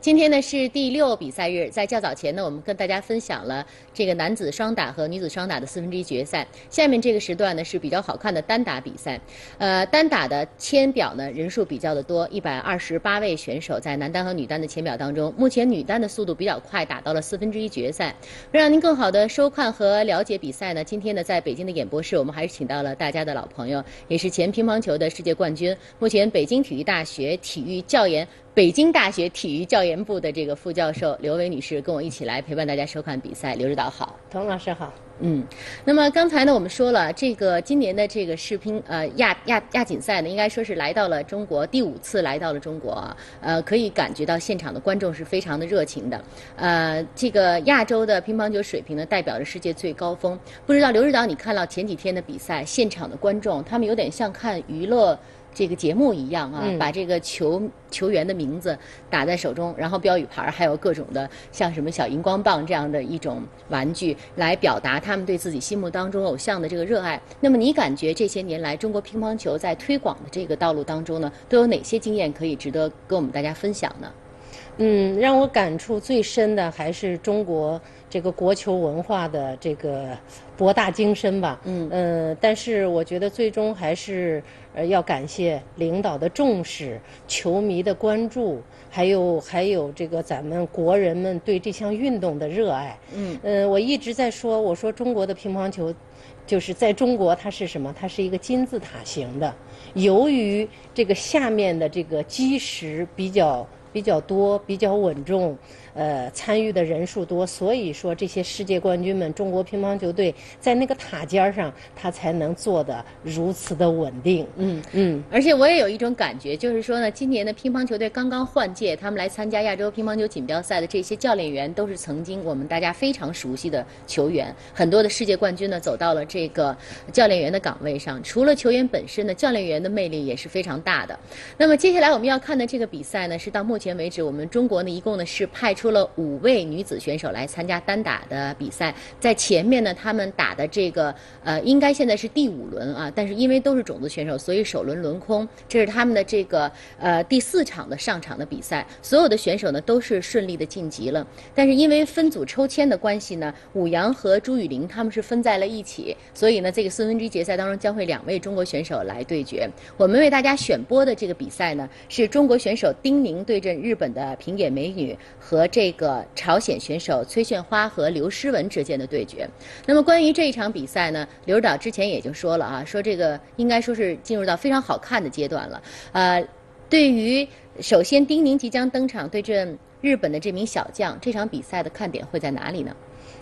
今天呢是第六比赛日，在较早前呢，我们跟大家分享了这个男子双打和女子双打的四分之一决赛。下面这个时段呢是比较好看的单打比赛，呃，单打的签表呢人数比较的多，一百二十八位选手在男单和女单的签表当中，目前女单的速度比较快，打到了四分之一决赛。为让您更好的收看和了解比赛呢，今天呢在北京的演播室，我们还是请到了大家的老朋友，也是前乒乓球的世界冠军，目前北京体育大学体育教研。北京大学体育教研部的这个副教授刘伟女士跟我一起来陪伴大家收看比赛。刘指导好，童老师好。嗯，那么刚才呢，我们说了，这个今年的这个世乒呃亚亚亚锦赛呢，应该说是来到了中国第五次来到了中国，呃，可以感觉到现场的观众是非常的热情的。呃，这个亚洲的乒乓球水平呢，代表着世界最高峰。不知道刘指导，你看到前几天的比赛，现场的观众他们有点像看娱乐。这个节目一样啊，把这个球球员的名字打在手中，然后标语牌还有各种的像什么小荧光棒这样的一种玩具，来表达他们对自己心目当中偶像的这个热爱。那么你感觉这些年来中国乒乓球在推广的这个道路当中呢，都有哪些经验可以值得跟我们大家分享呢？嗯，让我感触最深的还是中国这个国球文化的这个博大精深吧。嗯，呃，但是我觉得最终还是呃要感谢领导的重视、球迷的关注，还有还有这个咱们国人们对这项运动的热爱。嗯，呃，我一直在说，我说中国的乒乓球就是在中国它是什么？它是一个金字塔型的，由于这个下面的这个基石比较。比较多，比较稳重。呃，参与的人数多，所以说这些世界冠军们，中国乒乓球队在那个塔尖上，他才能做的如此的稳定。嗯嗯。而且我也有一种感觉，就是说呢，今年的乒乓球队刚刚换届，他们来参加亚洲乒乓球锦标赛的这些教练员，都是曾经我们大家非常熟悉的球员。很多的世界冠军呢，走到了这个教练员的岗位上。除了球员本身呢，教练员的魅力也是非常大的。那么接下来我们要看的这个比赛呢，是到目前为止，我们中国呢一共呢是派出。出了五位女子选手来参加单打的比赛，在前面呢，他们打的这个呃，应该现在是第五轮啊，但是因为都是种子选手，所以首轮轮空。这是他们的这个呃第四场的上场的比赛，所有的选手呢都是顺利的晋级了。但是因为分组抽签的关系呢，武阳和朱雨玲他们是分在了一起，所以呢，这个四分之一决赛当中将会两位中国选手来对决。我们为大家选播的这个比赛呢，是中国选手丁宁对阵日本的平野美女和。这个朝鲜选手崔炫花和刘诗雯之间的对决。那么关于这一场比赛呢，刘指导之前也就说了啊，说这个应该说是进入到非常好看的阶段了。呃，对于首先丁宁即将登场对阵日本的这名小将，这场比赛的看点会在哪里呢？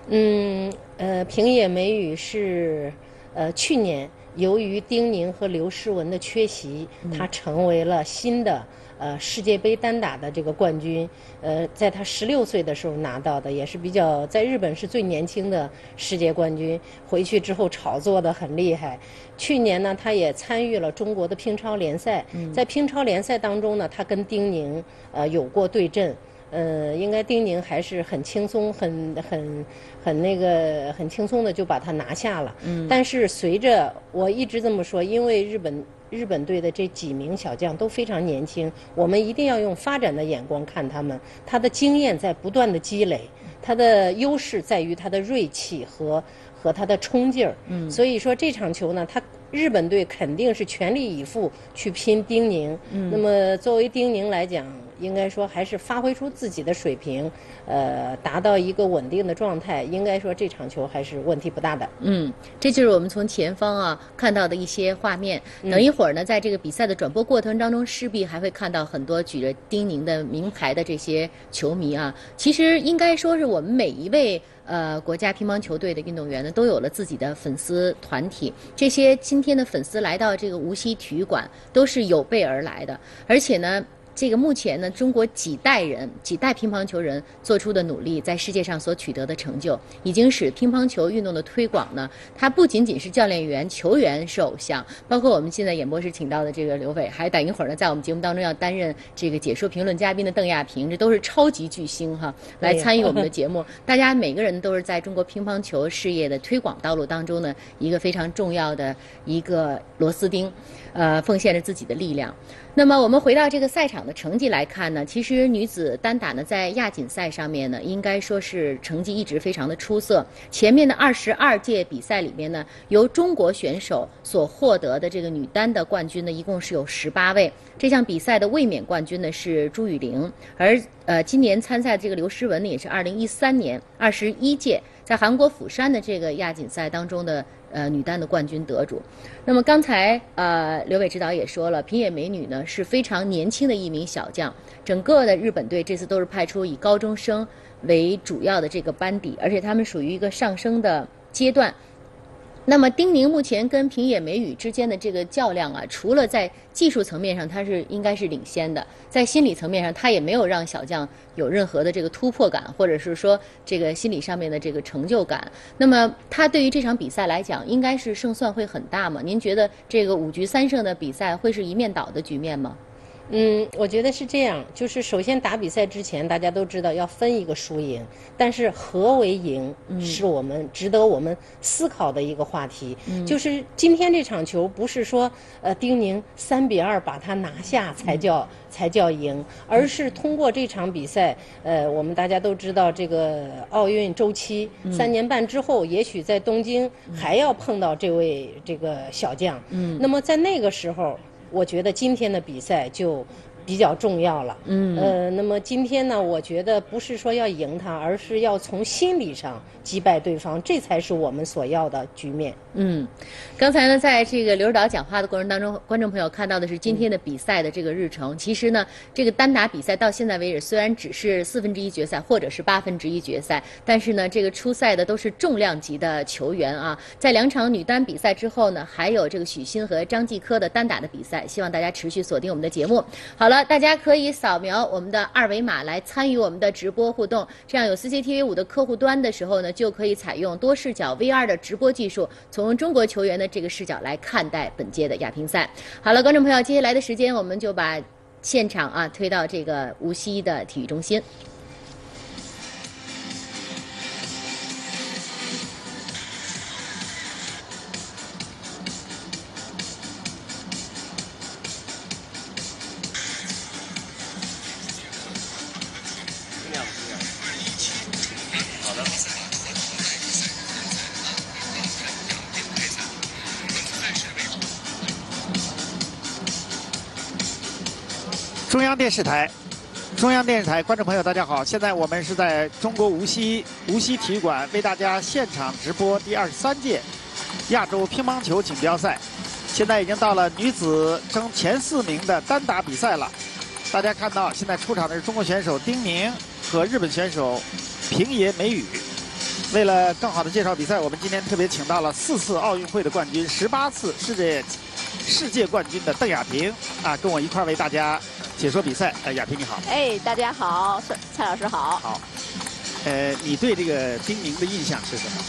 嗯，呃，平野美宇是呃去年由于丁宁和刘诗雯的缺席，她成为了新的。呃，世界杯单打的这个冠军，呃，在他十六岁的时候拿到的，也是比较在日本是最年轻的世界冠军。回去之后炒作的很厉害。去年呢，他也参与了中国的乒超联赛，在乒超联赛当中呢，他跟丁宁呃有过对阵。呃，应该丁宁还是很轻松，很很很那个很轻松的就把他拿下了。嗯。但是随着我一直这么说，因为日本日本队的这几名小将都非常年轻，我们一定要用发展的眼光看他们。他的经验在不断的积累，他的优势在于他的锐气和和他的冲劲儿。嗯。所以说这场球呢，他日本队肯定是全力以赴去拼丁宁。嗯。那么作为丁宁来讲。应该说还是发挥出自己的水平，呃，达到一个稳定的状态。应该说这场球还是问题不大的。嗯，这就是我们从前方啊看到的一些画面。等一会儿呢，在这个比赛的转播过程当中，势必还会看到很多举着丁宁的名牌的这些球迷啊。其实应该说是我们每一位呃国家乒乓球队的运动员呢，都有了自己的粉丝团体。这些今今天的粉丝来到这个无锡体育馆，都是有备而来的，而且呢。这个目前呢，中国几代人、几代乒乓球人做出的努力，在世界上所取得的成就，已经使乒乓球运动的推广呢，它不仅仅是教练员、球员是偶像，包括我们现在演播室请到的这个刘伟，还等一会儿呢，在我们节目当中要担任这个解说评论嘉宾的邓亚萍，这都是超级巨星哈，来参与我们的节目。大家每个人都是在中国乒乓球事业的推广道路当中呢，一个非常重要的一个螺丝钉，呃，奉献着自己的力量。那么我们回到这个赛场的成绩来看呢，其实女子单打呢在亚锦赛上面呢，应该说是成绩一直非常的出色。前面的二十二届比赛里面呢，由中国选手所获得的这个女单的冠军呢，一共是有十八位。这项比赛的卫冕冠军呢是朱雨玲，而呃今年参赛的这个刘诗雯呢也是二零一三年二十一届在韩国釜山的这个亚锦赛当中的。呃，女单的冠军得主。那么刚才呃，刘伟指导也说了，平野美女呢是非常年轻的一名小将。整个的日本队这次都是派出以高中生为主要的这个班底，而且他们属于一个上升的阶段。那么丁宁目前跟平野美宇之间的这个较量啊，除了在技术层面上他是应该是领先的，在心理层面上他也没有让小将有任何的这个突破感，或者是说这个心理上面的这个成就感。那么他对于这场比赛来讲，应该是胜算会很大吗？您觉得这个五局三胜的比赛会是一面倒的局面吗？嗯，我觉得是这样，就是首先打比赛之前，大家都知道要分一个输赢，但是何为赢，是我们值得我们思考的一个话题。就是今天这场球不是说呃丁宁三比二把它拿下才叫才叫赢，而是通过这场比赛，呃，我们大家都知道这个奥运周期三年半之后，也许在东京还要碰到这位这个小将。嗯，那么在那个时候。我觉得今天的比赛就。比较重要了，嗯，呃，那么今天呢，我觉得不是说要赢他，而是要从心理上击败对方，这才是我们所要的局面。嗯，刚才呢，在这个刘指导讲话的过程当中，观众朋友看到的是今天的比赛的这个日程。其实呢，这个单打比赛到现在为止，虽然只是四分之一决赛或者是八分之一决赛，但是呢，这个出赛的都是重量级的球员啊。在两场女单比赛之后呢，还有这个许昕和张继科的单打的比赛，希望大家持续锁定我们的节目。好了。大家可以扫描我们的二维码来参与我们的直播互动，这样有 CCTV 五的客户端的时候呢，就可以采用多视角 VR 的直播技术，从中国球员的这个视角来看待本届的亚乒赛。好了，观众朋友，接下来的时间我们就把现场啊推到这个无锡的体育中心。中央电视台，中央电视台观众朋友，大家好！现在我们是在中国无锡无锡体育馆为大家现场直播第二十三届亚洲乒乓球锦标赛。现在已经到了女子争前四名的单打比赛了。大家看到，现在出场的是中国选手丁宁和日本选手平野美宇。为了更好的介绍比赛，我们今天特别请到了四次奥运会的冠军、十八次世界世界冠军的邓亚萍啊，跟我一块为大家。解说比赛，哎，亚萍你好。哎，大家好，蔡老师好。好。呃，你对这个丁宁的印象是什么？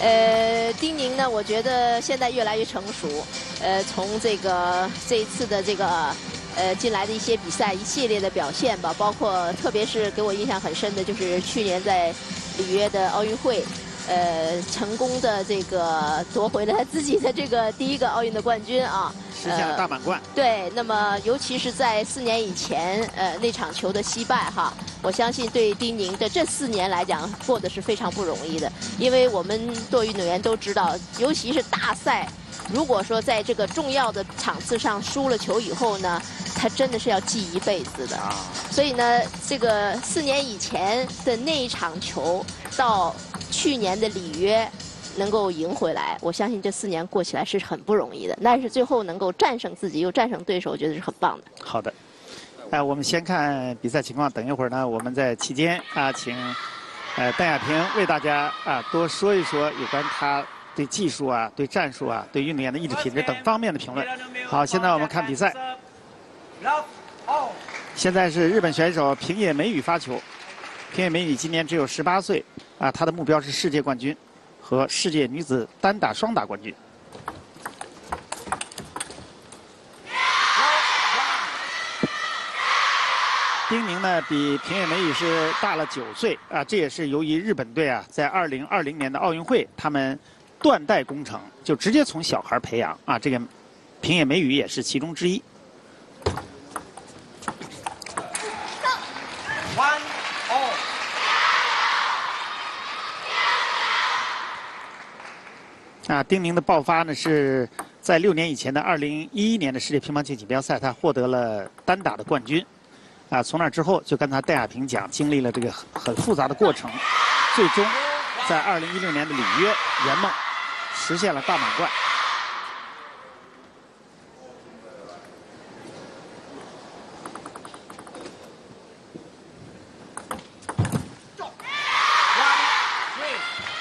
呃，丁宁呢，我觉得现在越来越成熟。呃，从这个这一次的这个呃进来的一些比赛一系列的表现吧，包括特别是给我印象很深的就是去年在里约的奥运会。呃，成功的这个夺回了他自己的这个第一个奥运的冠军啊，实现了大满贯。对，那么尤其是在四年以前，呃，那场球的惜败哈，我相信对丁宁的这四年来讲过得是非常不容易的，因为我们做运动员都知道，尤其是大赛，如果说在这个重要的场次上输了球以后呢，他真的是要记一辈子的。所以呢，这个四年以前的那一场球到。去年的里约能够赢回来，我相信这四年过起来是很不容易的。但是最后能够战胜自己，又战胜对手，我觉得是很棒的。好的，哎，我们先看比赛情况。等一会儿呢，我们在期间啊，请呃邓亚萍为大家啊多说一说有关她对技术啊、对战术啊、对运动员的意志品质等方面的评论。好，现在我们看比赛。现在是日本选手平野美宇发球。平野美宇今年只有十八岁。啊，他的目标是世界冠军和世界女子单打、双打冠军。丁宁呢，比平野美宇是大了九岁啊，这也是由于日本队啊，在二零二零年的奥运会，他们断代工程，就直接从小孩培养啊。这个平野美宇也是其中之一。啊，丁宁的爆发呢是在六年以前的二零一一年的世界乒乓球锦标赛，她获得了单打的冠军。啊，从那之后就跟他戴亚平讲，经历了这个很很复杂的过程，最终在二零一六年的里约圆梦实现了大满贯。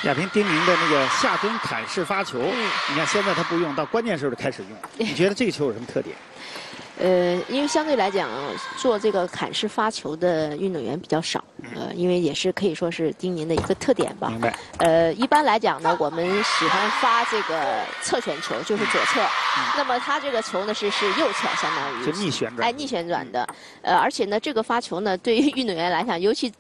亚平丁宁的那个下蹲砍式发球，你看现在他不用，到关键时候就开始用。你觉得这个球有什么特点？呃，因为相对来讲，做这个砍式发球的运动员比较少，呃，因为也是可以说是丁宁的一个特点吧。明白。呃，一般来讲呢，我们喜欢发这个侧旋球，就是左侧。那么他这个球呢是是右侧，相当于。就逆旋转。哎，逆旋转的。呃，而且呢，这个发球呢，对于运动员来讲，尤其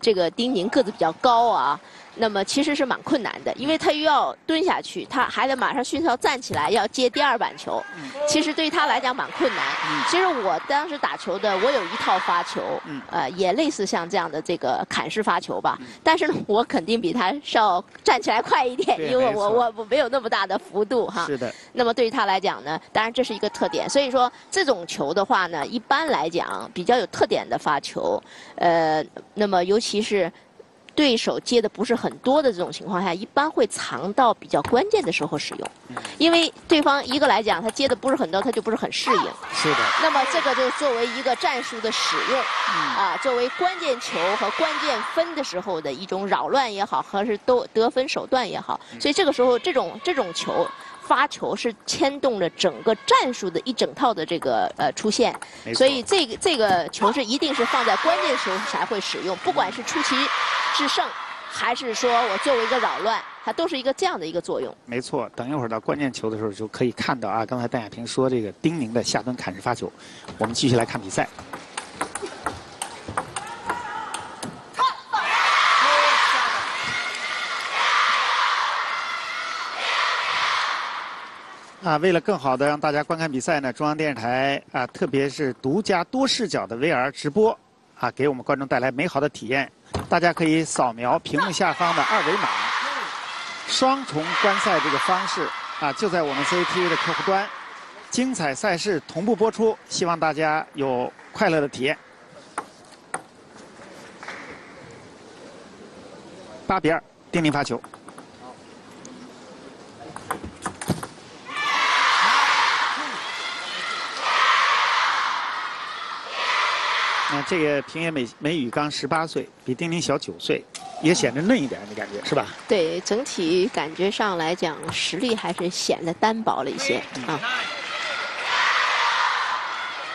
这个丁宁个子比较高啊。那么其实是蛮困难的，因为他又要蹲下去，他还得马上迅速站起来要接第二板球。其实对于他来讲蛮困难。其实我当时打球的，我有一套发球，呃，也类似像这样的这个砍式发球吧。但是呢，我肯定比他稍站起来快一点，因为我我我没有那么大的幅度哈。是的。那么对于他来讲呢，当然这是一个特点。所以说这种球的话呢，一般来讲比较有特点的发球，呃，那么尤其是。对手接的不是很多的这种情况下，一般会藏到比较关键的时候使用，因为对方一个来讲，他接的不是很多，他就不是很适应。是的。那么这个就作为一个战术的使用，啊，作为关键球和关键分的时候的一种扰乱也好，还是都得分手段也好，所以这个时候这种这种球。发球是牵动了整个战术的一整套的这个呃出现，所以这个这个球是一定是放在关键时候才会使用，不管是出奇制胜，还是说我作为一个扰乱，它都是一个这样的一个作用。没错，等一会儿到关键球的时候就可以看到啊，刚才邓亚萍说这个丁宁的下蹲砍式发球，我们继续来看比赛。啊，为了更好的让大家观看比赛呢，中央电视台啊，特别是独家多视角的 VR 直播，啊，给我们观众带来美好的体验。大家可以扫描屏幕下方的二维码，双重观赛这个方式啊，就在我们 CCTV 的客户端，精彩赛事同步播出，希望大家有快乐的体验。八比二，丁宁发球。那这个平野美美宇刚十八岁，比丁宁小九岁，也显得嫩一点，你感觉是吧？对，整体感觉上来讲，实力还是显得单薄了一些啊。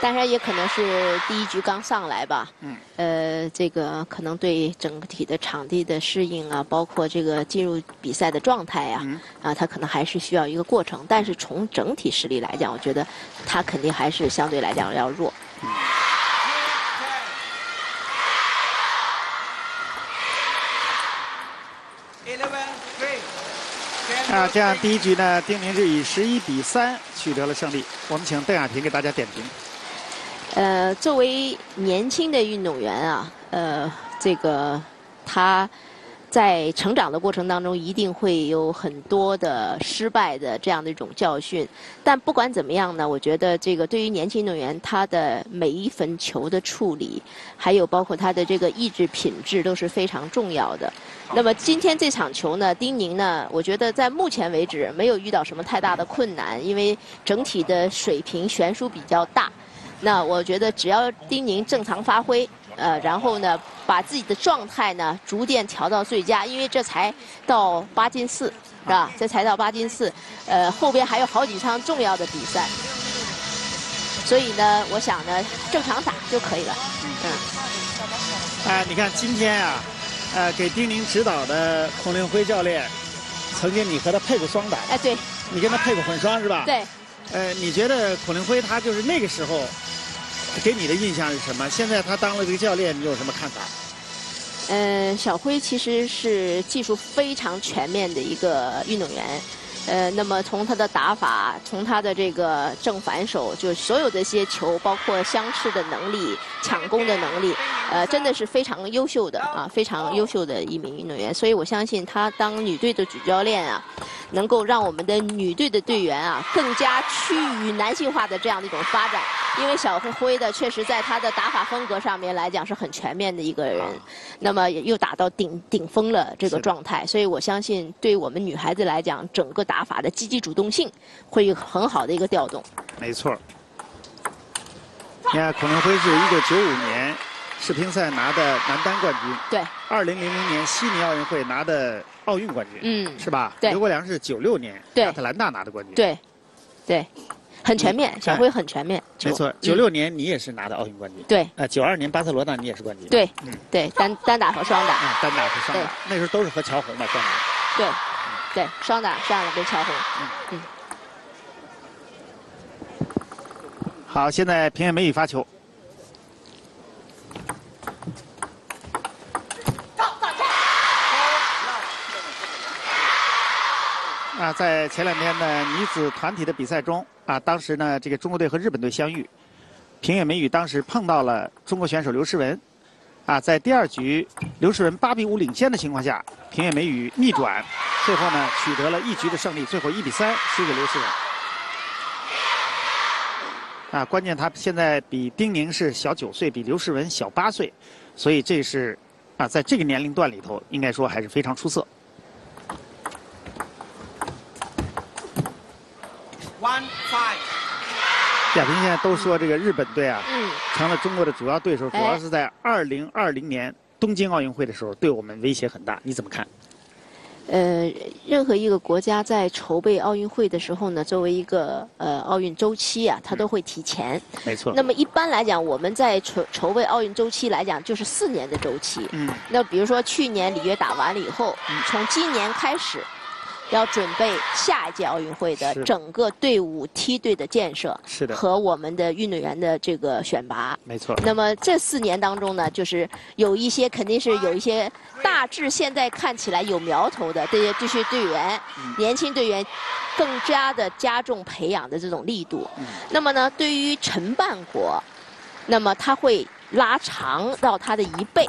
当然也可能是第一局刚上来吧。嗯。呃，这个可能对整体的场地的适应啊，包括这个进入比赛的状态呀，啊，他可能还是需要一个过程。但是从整体实力来讲，我觉得他肯定还是相对来讲要弱。那，这样第一局呢，丁宁是以十一比三取得了胜利。我们请邓亚萍给大家点评。呃，作为年轻的运动员啊，呃，这个他。在成长的过程当中，一定会有很多的失败的这样的一种教训。但不管怎么样呢，我觉得这个对于年轻运动员，他的每一分球的处理，还有包括他的这个意志品质都是非常重要的。那么今天这场球呢，丁宁呢，我觉得在目前为止没有遇到什么太大的困难，因为整体的水平悬殊比较大。那我觉得只要丁宁正常发挥。呃，然后呢，把自己的状态呢逐渐调到最佳，因为这才到八进四，是吧？这才到八进四，呃，后边还有好几场重要的比赛，所以呢，我想呢，正常打就可以了。嗯。哎，你看今天啊，呃，给丁宁指导的孔令辉教练，曾经你和他配过双打。哎，对。你跟他配过混双是吧？对。呃，你觉得孔令辉他就是那个时候？给你的印象是什么？现在他当了这个教练，你有什么看法？嗯，小辉其实是技术非常全面的一个运动员。呃，那么从他的打法，从他的这个正反手，就所有这些球，包括相持的能力、抢攻的能力，呃，真的是非常优秀的啊，非常优秀的一名运动员。所以我相信他当女队的主教练啊。能够让我们的女队的队员啊更加趋于男性化的这样的一种发展。因为小辉的确实在他的打法风格上面来讲是很全面的一个人，那么又打到顶顶峰了这个状态，所以我相信对我们女孩子来讲，整个打法的积极主动性会有很好的一个调动。没错。你看，孔令辉是一九九五年世乒赛拿的男单冠军，对。二零零零年悉尼奥运会拿的奥运冠军，嗯，是吧？对。刘国梁是九六年亚特兰大拿的冠军，对，对。很全面，小辉很全面。没错，九六年你也是拿的奥运冠军。对。啊，九二年巴塞罗那你也是冠军。对，嗯，对，单单打和双打。嗯，单打和双打。那时候都是和乔红嘛，双打。对，对，双打上了跟乔红。嗯嗯。好，现在平野美宇发球。啊，在前两天的女子团体的比赛中，啊，当时呢，这个中国队和日本队相遇，平野美宇当时碰到了中国选手刘诗雯，啊，在第二局刘诗雯八比五领先的情况下，平野美宇逆转，最后呢取得了一局的胜利，最后一比三输给刘诗雯。啊，关键他现在比丁宁是小九岁，比刘诗雯小八岁，所以这是啊，在这个年龄段里头，应该说还是非常出色。One five。亚萍现在都说这个日本队啊，成了中国的主要对手，主要是在二零二零年东京奥运会的时候，对我们威胁很大。你怎么看？呃，任何一个国家在筹备奥运会的时候呢，作为一个呃奥运周期啊，它都会提前。没错。那么一般来讲，我们在筹筹备奥运周期来讲，就是四年的周期。嗯。那比如说去年里约打完了以后，从今年开始。要准备下一届奥运会的整个队伍梯队的建设，是的，和我们的运动员的这个选拔，没错。那么这四年当中呢，就是有一些肯定是有一些大致现在看起来有苗头的这些这些队员，年轻队员，更加的加重培养的这种力度。那么呢，对于承办国，那么他会拉长到他的一倍，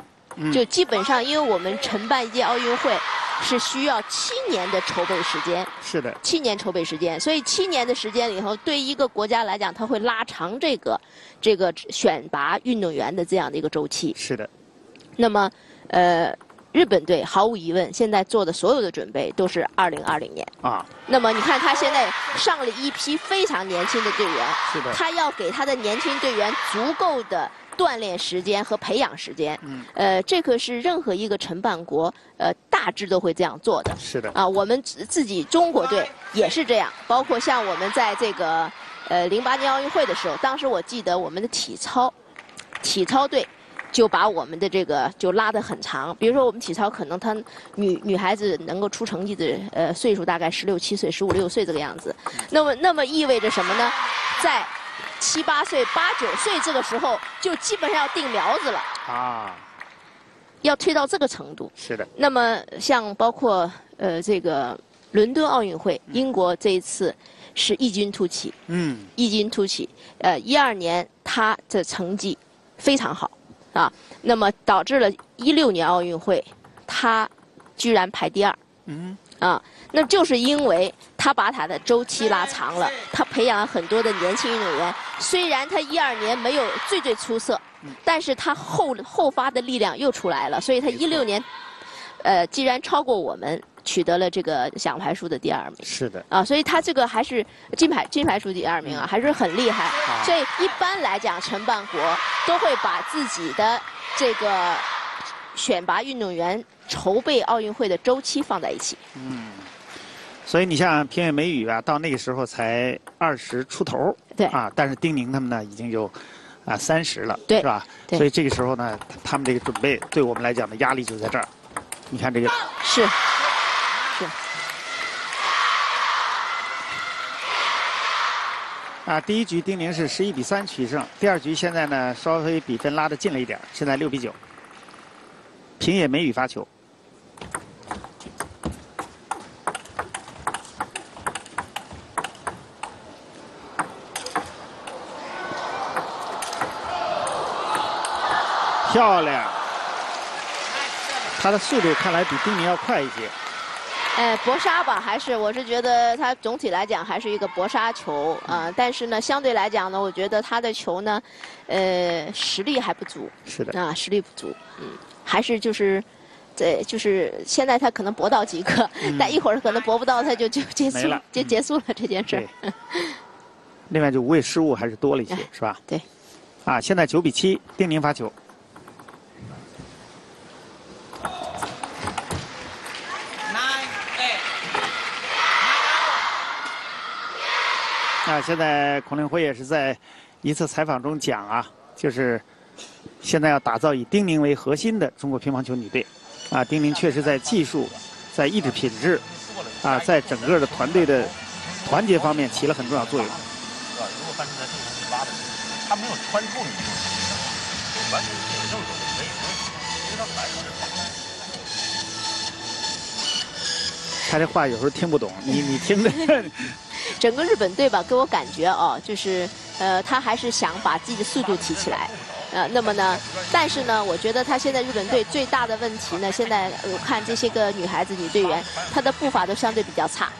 就基本上因为我们承办一届奥运会。是需要七年的筹备时间，是的，七年筹备时间，所以七年的时间里头，对一个国家来讲，它会拉长这个这个选拔运动员的这样的一个周期。是的。那么，呃，日本队毫无疑问，现在做的所有的准备都是二零二零年。啊。那么你看，他现在上了一批非常年轻的队员，是的。他要给他的年轻队员足够的。锻炼时间和培养时间，嗯，呃，这个是任何一个承办国，呃，大致都会这样做的。是的。啊，我们自自己中国队也是这样，包括像我们在这个，呃，零八年奥运会的时候，当时我记得我们的体操，体操队就把我们的这个就拉得很长。比如说我们体操可能他女女孩子能够出成绩的，呃，岁数大概十六七岁、十五六岁这个样子。那么，那么意味着什么呢？在七八岁、八九岁这个时候，就基本上要定苗子了啊，要推到这个程度。是的。那么，像包括呃这个伦敦奥运会，英国这一次是异军突起，嗯，异军突起。呃，一二年他的成绩非常好啊，那么导致了一六年奥运会他居然排第二，嗯，啊。那就是因为他把他的周期拉长了，他培养了很多的年轻运动员。虽然他一二年没有最最出色，但是他后后发的力量又出来了，所以他一六年，呃，既然超过我们，取得了这个奖牌数的第二名。是的。啊，所以他这个还是金牌金牌数第二名啊，还是很厉害。所以一般来讲，承办国都会把自己的这个选拔运动员、筹备奥运会的周期放在一起。嗯。所以你像平野美宇啊，到那个时候才二十出头，对。啊，但是丁宁他们呢，已经有啊三十了，是吧？所以这个时候呢，他们这个准备对我们来讲的压力就在这儿。你看这个。是。是。啊，第一局丁宁是十一比三取胜，第二局现在呢稍微比分拉的近了一点，现在六比九，平野美宇发球。漂亮，他的速度看来比丁宁要快一些。哎，搏杀吧，还是我是觉得他总体来讲还是一个搏杀球啊、但是呢，相对来讲呢，我觉得他的球呢，呃，实力还不足是的，啊，实力不足，嗯，还是就是。对，就是现在他可能搏到几个，但一会儿可能搏不到，他就就结束就嗯结束了这件事儿对。另外就无谓失误还是多了一些哎，是吧？对。啊，现在九比七，丁宁发球。啊，现在孔令辉也是在一次采访中讲啊，就是现在要打造以丁宁为核心的中国乒乓球女队。啊，丁宁确实在技术、在意志品质啊，在整个的团队的团结方面起了很重要作用。他没有穿透你这种完全是正手没没没让来他这话有时候听不懂，你你听着，整个日本队吧，给我感觉哦，就是呃，他还是想把自己的速度提起来。呃，那么呢，但是呢，我觉得他现在日本队最大的问题呢，现在我看这些个女孩子女队员，她的步伐都相对比较差，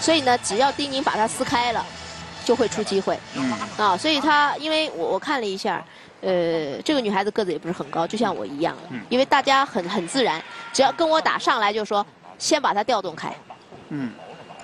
所以呢，只要丁宁把她撕开了，就会出机会。嗯，啊，所以她因为我我看了一下，呃，这个女孩子个子也不是很高，就像我一样，因为大家很很自然，只要跟我打上来就说，先把她调动开，嗯，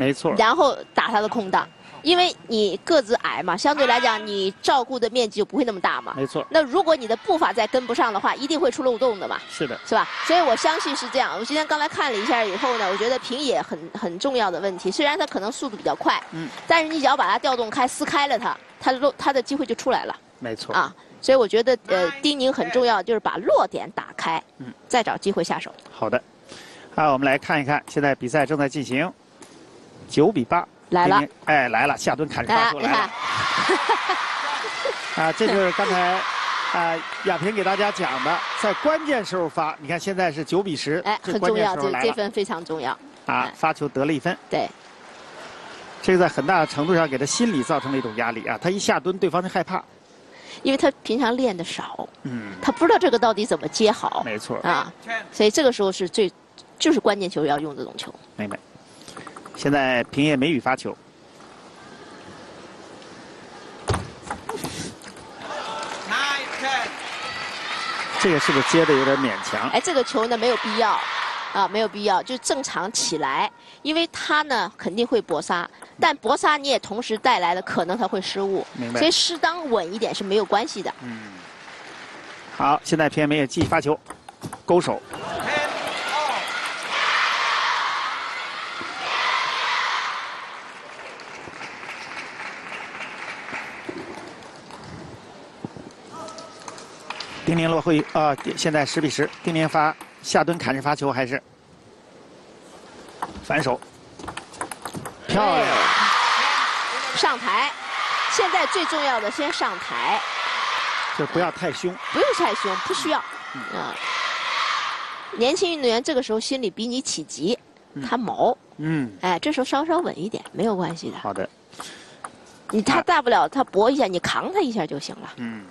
没错，然后打他的空档，因为你个子矮嘛，相对来讲你照顾的面积就不会那么大嘛。没错，那如果你的步伐再跟不上的话，一定会出漏洞的嘛，是的，是吧？所以我相信是这样。我今天刚才看了一下以后呢，我觉得平野很很重要的问题，虽然他可能速度比较快，嗯，但是你只要把它调动开、撕开了它，它的漏它的机会就出来了没错。啊。所以我觉得呃，丁宁很重要，就是把落点打开，嗯，再找机会下手。好的，好，我们来看一看，现在比赛正在进行，九比八，来了，哎，来了，下蹲砍杀啊，出来 啊，这就是刚才啊亚萍给大家讲的，在关键时候发。你看现在是九比十，哎，很重要，这这分非常重要。啊，发球得了一分，对，这个在很大程度上给他心理造成了一种压力啊。他一下蹲，对方就害怕。因为他平常练的少，嗯，他不知道这个到底怎么接好没错，啊，所以这个时候是最，就是关键球要用这种球。明白。现在平野美宇发球.这个是不是接的有点勉强？哎，这个球呢没有必要，啊，没有必要，就正常起来，因为他呢肯定会搏杀，但搏杀你也同时带来了可能他会失误明，白所以适当稳一点是没有关系的。嗯。好，现在平野美宇继续发球，勾手，丁宁落后一啊，现在十比十，丁宁发下蹲砍式发球还是反手，漂亮。上台，现在最重要的先上台，就不要太凶。不用太凶，不需要。啊，年轻运动员这个时候心里比你起急，他毛，嗯，哎，这时候稍稍稳一点，没有关系的。好的，你他大不了他搏一下，你扛他一下就行了。嗯。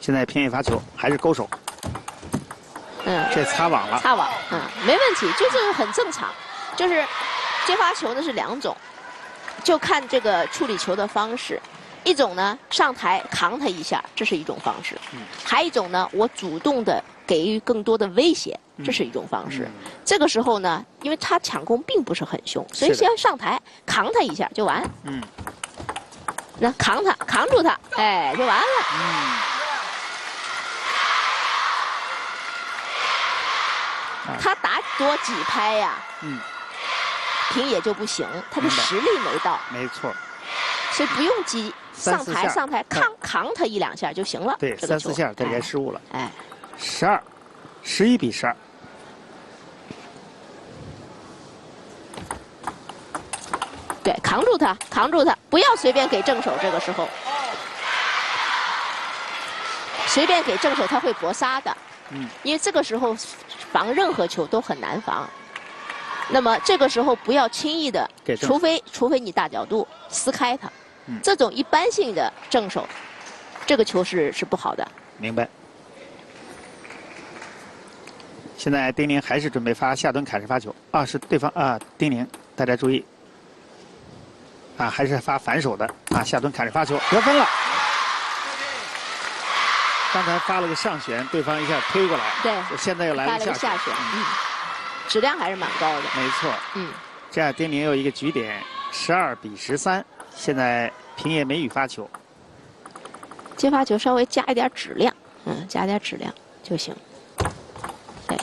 现在偏野发球还是勾手，嗯，这擦网了。擦网，嗯，没问题，就这个很正常。就是接发球呢是两种，就看这个处理球的方式。一种呢上台扛他一下，这是一种方式；还有一种呢，我主动的给予更多的威胁，这是一种方式。这个时候呢，因为他抢攻并不是很凶，所以先上台扛他一下就完。嗯那扛他，扛住他，哎，就完了。嗯。他打多几拍呀，嗯，平野就不行，他的实力没到。没错，所以不用急，上台上台嗯扛扛他一两下就行了。对，这个三四下他哎连失误了，哎，十二，十一比十二。对，扛住他，扛住他，不要随便给正手。这个时候，随便给正手他会搏杀的。嗯，因为这个时候防任何球都很难防。那么这个时候不要轻易的除非除非你大角度撕开它，嗯这种一般性的正手，这个球是是不好的。明白。现在丁宁还是准备发下蹲凯式发球啊，是对方啊，丁宁，大家注意啊，还是发反手的啊，下蹲凯式发球得分了。刚才发了个上旋，对方一下推过来，对，现在又来了个下旋，嗯，质量还是蛮高的。没错，嗯，这样丁宁有一个局点，十二比十三，现在平野美宇发球，接发球稍微加一点质量，嗯，加点质量就行。对，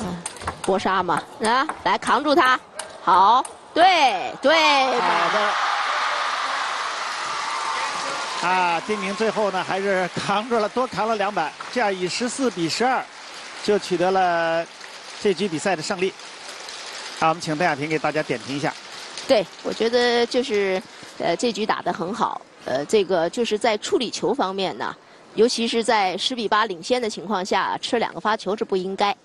嗯，搏杀嘛，啊，来扛住他，好，对对，好的。啊，丁宁最后呢还是扛住了，多扛了两板，这样以十四比十二，就取得了这局比赛的胜利。好，我们请邓亚萍给大家点评一下。对，我觉得就是，呃，这局打得很好。呃，这个就是在处理球方面呢，尤其是在十比八领先的情况下，吃两个发球是不应该，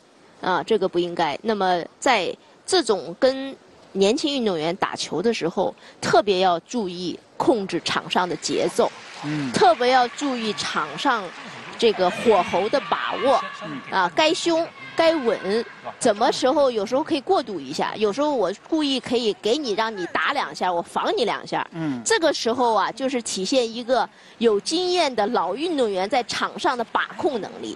啊，这个不应该。那么在这种跟年轻运动员打球的时候，特别要注意控制场上的节奏，嗯，特别要注意场上这个火候的把握，啊，该凶该稳，怎么时候有时候可以过渡一下，有时候我故意可以给你让你打两下，我防你两下，嗯这个时候啊，就是体现一个有经验的老运动员在场上的把控能力。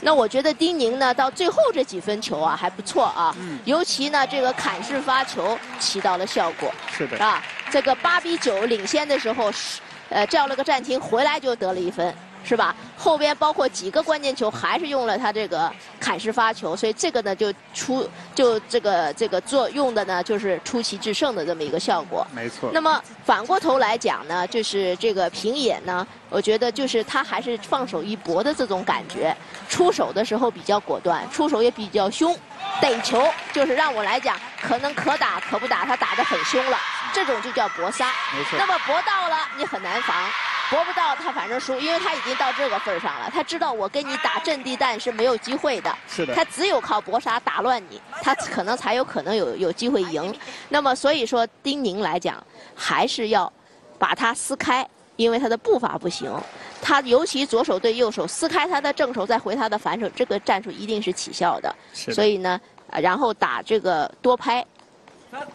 那我觉得丁宁呢，到最后这几分球啊还不错啊，嗯尤其呢这个砍式发球起到了效果。是的，啊，这个八比九领先的时候，是呃叫了个暂停，回来就得了一分，是吧？后边包括几个关键球还是用了他这个砍式发球，所以这个呢就出就这个这个作用的呢就是出奇制胜的这么一个效果。没错。那么反过头来讲呢，就是这个平野呢，我觉得就是他还是放手一搏的这种感觉，出手的时候比较果断，出手也比较凶，逮球就是让我来讲，可能可打可不打，他打得很凶了，这种就叫搏杀。没错那么搏到了，你很难防。搏不到他反正输，因为他已经到这个份儿上了。他知道我跟你打阵地战是没有机会的，是的他只有靠搏杀打乱你，他可能才有可能有有机会赢。那么所以说，丁宁来讲，还是要把它撕开，因为他的步伐不行。他尤其左手对右手撕开他的正手，再回他的反手，这个战术一定是起效的。是的所以呢，呃然后打这个多拍，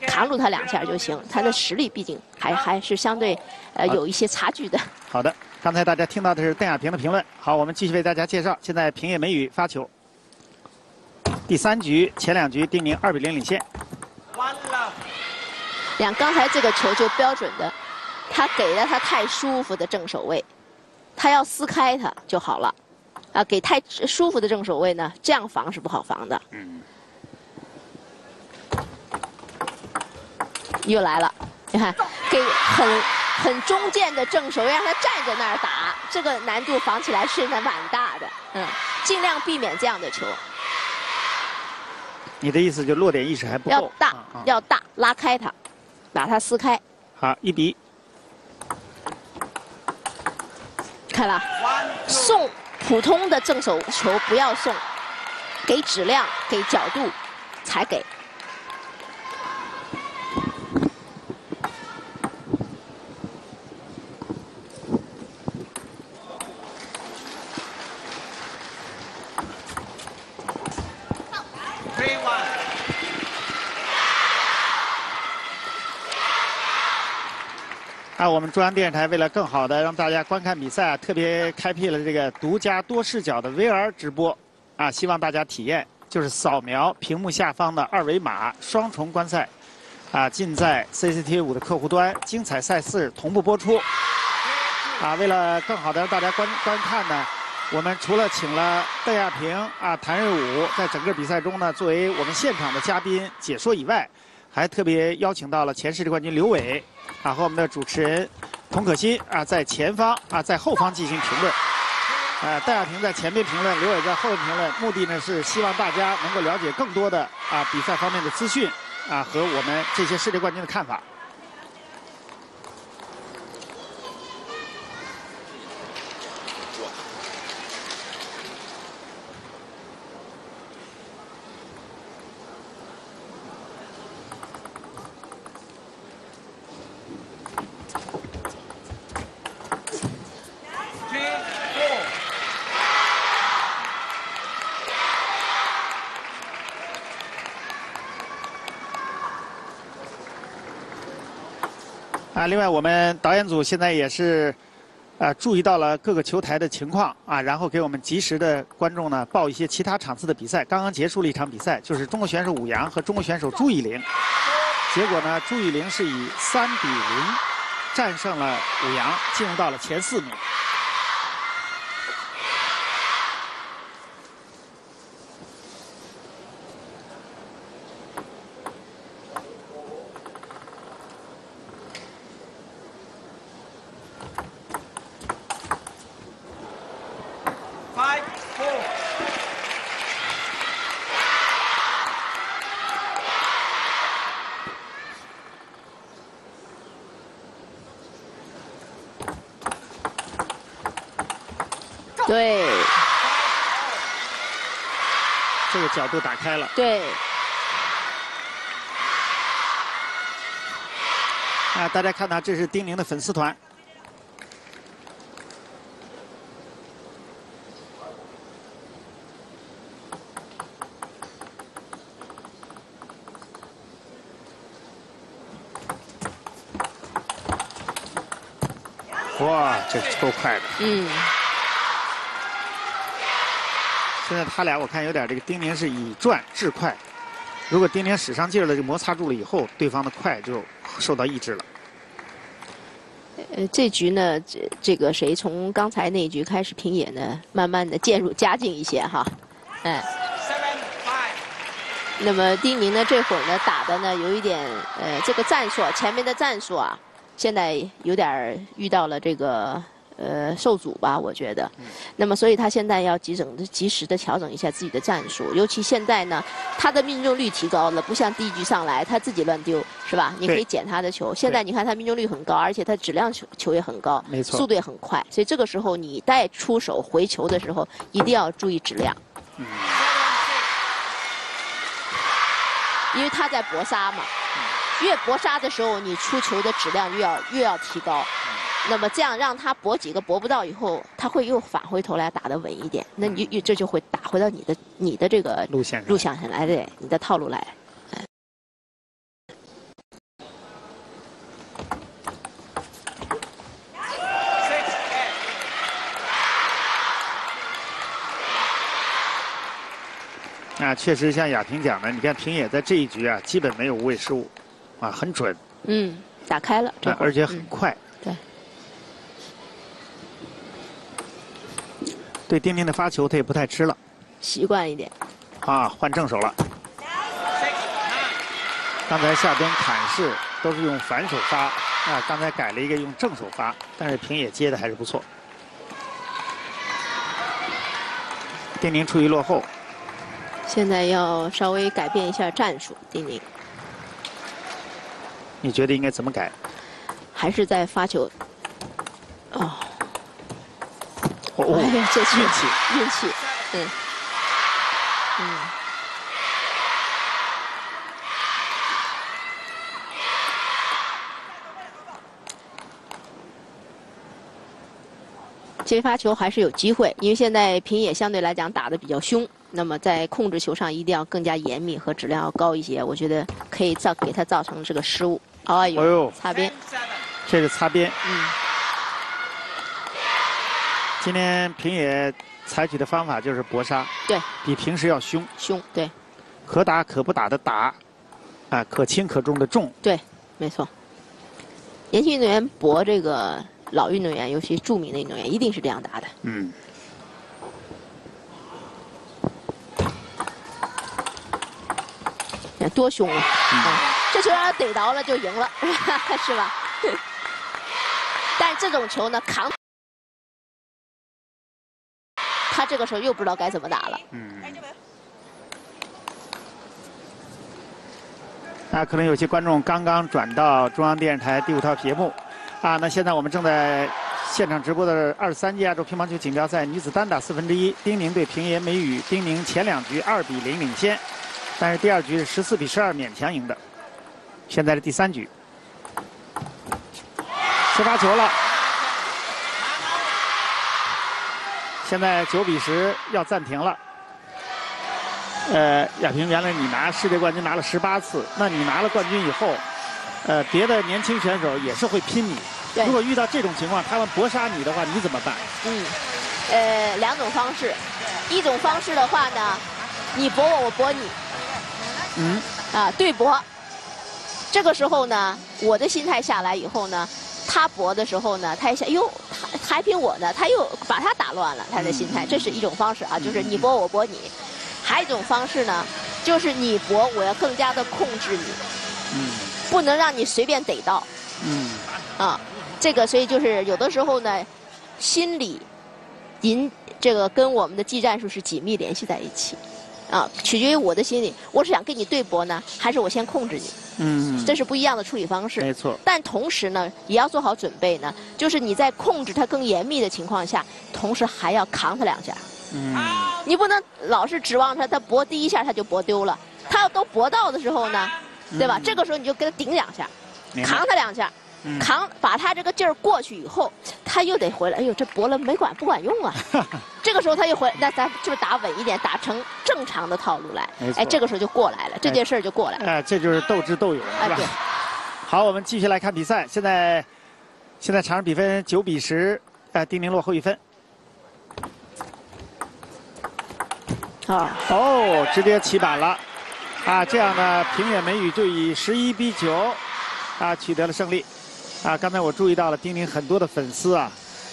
扛住他两下就行。他的实力毕竟还还是相对呃有一些差距的。好的，刚才大家听到的是邓亚萍的评论。好，我们继续为大家介绍，现在平野美宇发球。第三局前两局丁宁二比零领先。One love. 两刚才这个球就标准的，他给了他太舒服的正手位，他要撕开他就好了。啊，给太舒服的正手位呢，这样防是不好防的。嗯。又来了，你看，给很很中间的正手位让他站在那儿打，这个难度防起来是蛮大的。嗯，尽量避免这样的球，你的意思就落点意识还不够。要大要大，拉开它，把它撕开。好，一比一。看了，送普通的正手球不要送，给质量，给角度才给。Three, one. 啊，我们中央电视台为了更好的让大家观看比赛啊，特别开辟了这个独家多视角的 VR 直播，啊，希望大家体验，就是扫描屏幕下方的二维码，双重观赛，啊，尽在 CCTV 五的客户端，精彩赛事同步播出。啊，为了更好的让大家观观看呢，我们除了请了邓亚萍啊、谭瑞武在整个比赛中呢作为我们现场的嘉宾解说以外，还特别邀请到了前世界冠军刘伟啊和我们的主持人童可欣啊在前方啊在后方进行评论。呃，戴亚平在前面评论，刘伟在后面评论，目的呢是希望大家能够了解更多的啊比赛方面的资讯啊和我们这些世界冠军的看法。另外我们导演组现在也是，呃，注意到了各个球台的情况啊，然后给我们及时的观众呢报一些其他场次的比赛。刚刚结束了一场比赛，就是中国选手武阳和中国选手朱雨玲，结果呢，朱雨玲是以三比零战胜了武阳，进入到了前四名。Five, four. 对这个角度打开了。对，啊，大家看到这是丁宁的粉丝团。哇，这够快的！嗯，现在他俩我看有点这个丁宁是以转制快，如果丁宁使上劲儿了，就摩擦住了以后，对方的快就受到抑制了。呃，这局呢，这这个谁从刚才那一局开始，平野呢，慢慢的渐入佳境一些哈，哎。那么丁宁呢，这会儿呢打的呢有一点，呃，这个战术，前面的战术啊，现在有点遇到了这个呃受阻吧，我觉得。那么所以他现在要急整的及时的调整一下自己的战术，尤其现在呢，他的命中率提高了，不像第一局上来他自己乱丢，是吧？你可以捡他的球。现在你看他命中率很高，而且他质量球球也很高，没错速度也很快，所以这个时候你再出手回球的时候，一定要注意质量。因为他在搏杀嘛，越搏杀的时候，你出球的质量越要越要提高。那么这样让他搏几个搏不到以后，他会又返回头来打得稳一点，那你又这就会打回到你的你的这个路线上路线上来对，你的套路来。啊，确实像亚萍讲的，你看平野在这一局啊，基本没有无谓失误，啊，很准，嗯，打开了，这会儿啊而且很嗯快。对。对丁宁的发球，他也不太吃了，习惯一点。啊，换正手了。刚才下边砍式都是用反手发，啊，刚才改了一个用正手发，但是平野接的还是不错。丁宁处于落后，现在要稍微改变一下战术，丁宁你觉得应该怎么改？还是在发球。哦，哦哎呀，这是运气。运气，嗯，嗯。接发球还是有机会，因为现在平野相对来讲打的比较凶，那么在控制球上一定要更加严密和质量要高一些，我觉得可以造给他造成这个失误。哎哎呦呦，擦边，这是擦边。嗯，今天平野采取的方法就是搏杀，对，比平时要凶，凶，对可打可不打的打，啊，可轻可重的重。对，没错。年轻运动员搏这个老运动员，尤其著名的运动员，一定是这样打的。嗯，多凶啊！啊，这球要逮着了就赢了，是吧？但是这种球呢，扛，他这个时候又不知道该怎么打了。嗯。那可能有些观众刚刚转到中央电视台第五套节目，啊，那现在我们正在现场直播的二十三届亚洲乒乓球锦标赛女子单打四分之一，丁宁对平野美宇，丁宁前两局二比零领先，但是第二局是十四比十二勉强赢的，现在是第三局，先发球了，现在九比十要暂停了。呃，亚萍，原来你拿世界冠军拿了十八次，那你拿了冠军以后，呃，别的年轻选手也是会拼你。对如果遇到这种情况，他们搏杀你的话，你怎么办？嗯，呃，两种方式，一种方式的话呢，你搏我，我搏你，嗯，啊，对搏。这个时候呢，我的心态下来以后呢，他搏的时候呢，他一想，哟，他还凭我呢，他又把他打乱了他的心态，这是一种方式啊，就是你搏我搏你。还有一种方式呢，就是你搏，我要更加的控制你，嗯。不能让你随便逮到。嗯，啊，这个所以就是有的时候呢，心理引这个跟我们的技战术是紧密联系在一起，啊，取决于我的心理，我是想跟你对搏呢，还是我先控制你，嗯，这是不一样的处理方式。没错。但同时呢，也要做好准备呢，就是你在控制它更严密的情况下，同时还要扛它两下，嗯你不能老是指望它，它搏第一下它就搏丢了，它要都搏到的时候呢，对吧？嗯这个时候你就给它顶两下，扛它两下。嗯扛把他这个劲儿过去以后，他又得回来。哎呦，这搏了没管不管用啊！这个时候他又回来，那咱就打稳一点，打成正常的套路来哎，这个时候就过来了，这件事儿就过来了。哎，这就是斗智斗勇，是吧哎？好，我们继续来看比赛。现在，现在场上比分九比十，呃，丁宁落后一分。啊，哦，直接起板了，啊，这样呢，平野美宇就以十一比九，啊，取得了胜利。啊，刚才我注意到了丁宁很多的粉丝啊，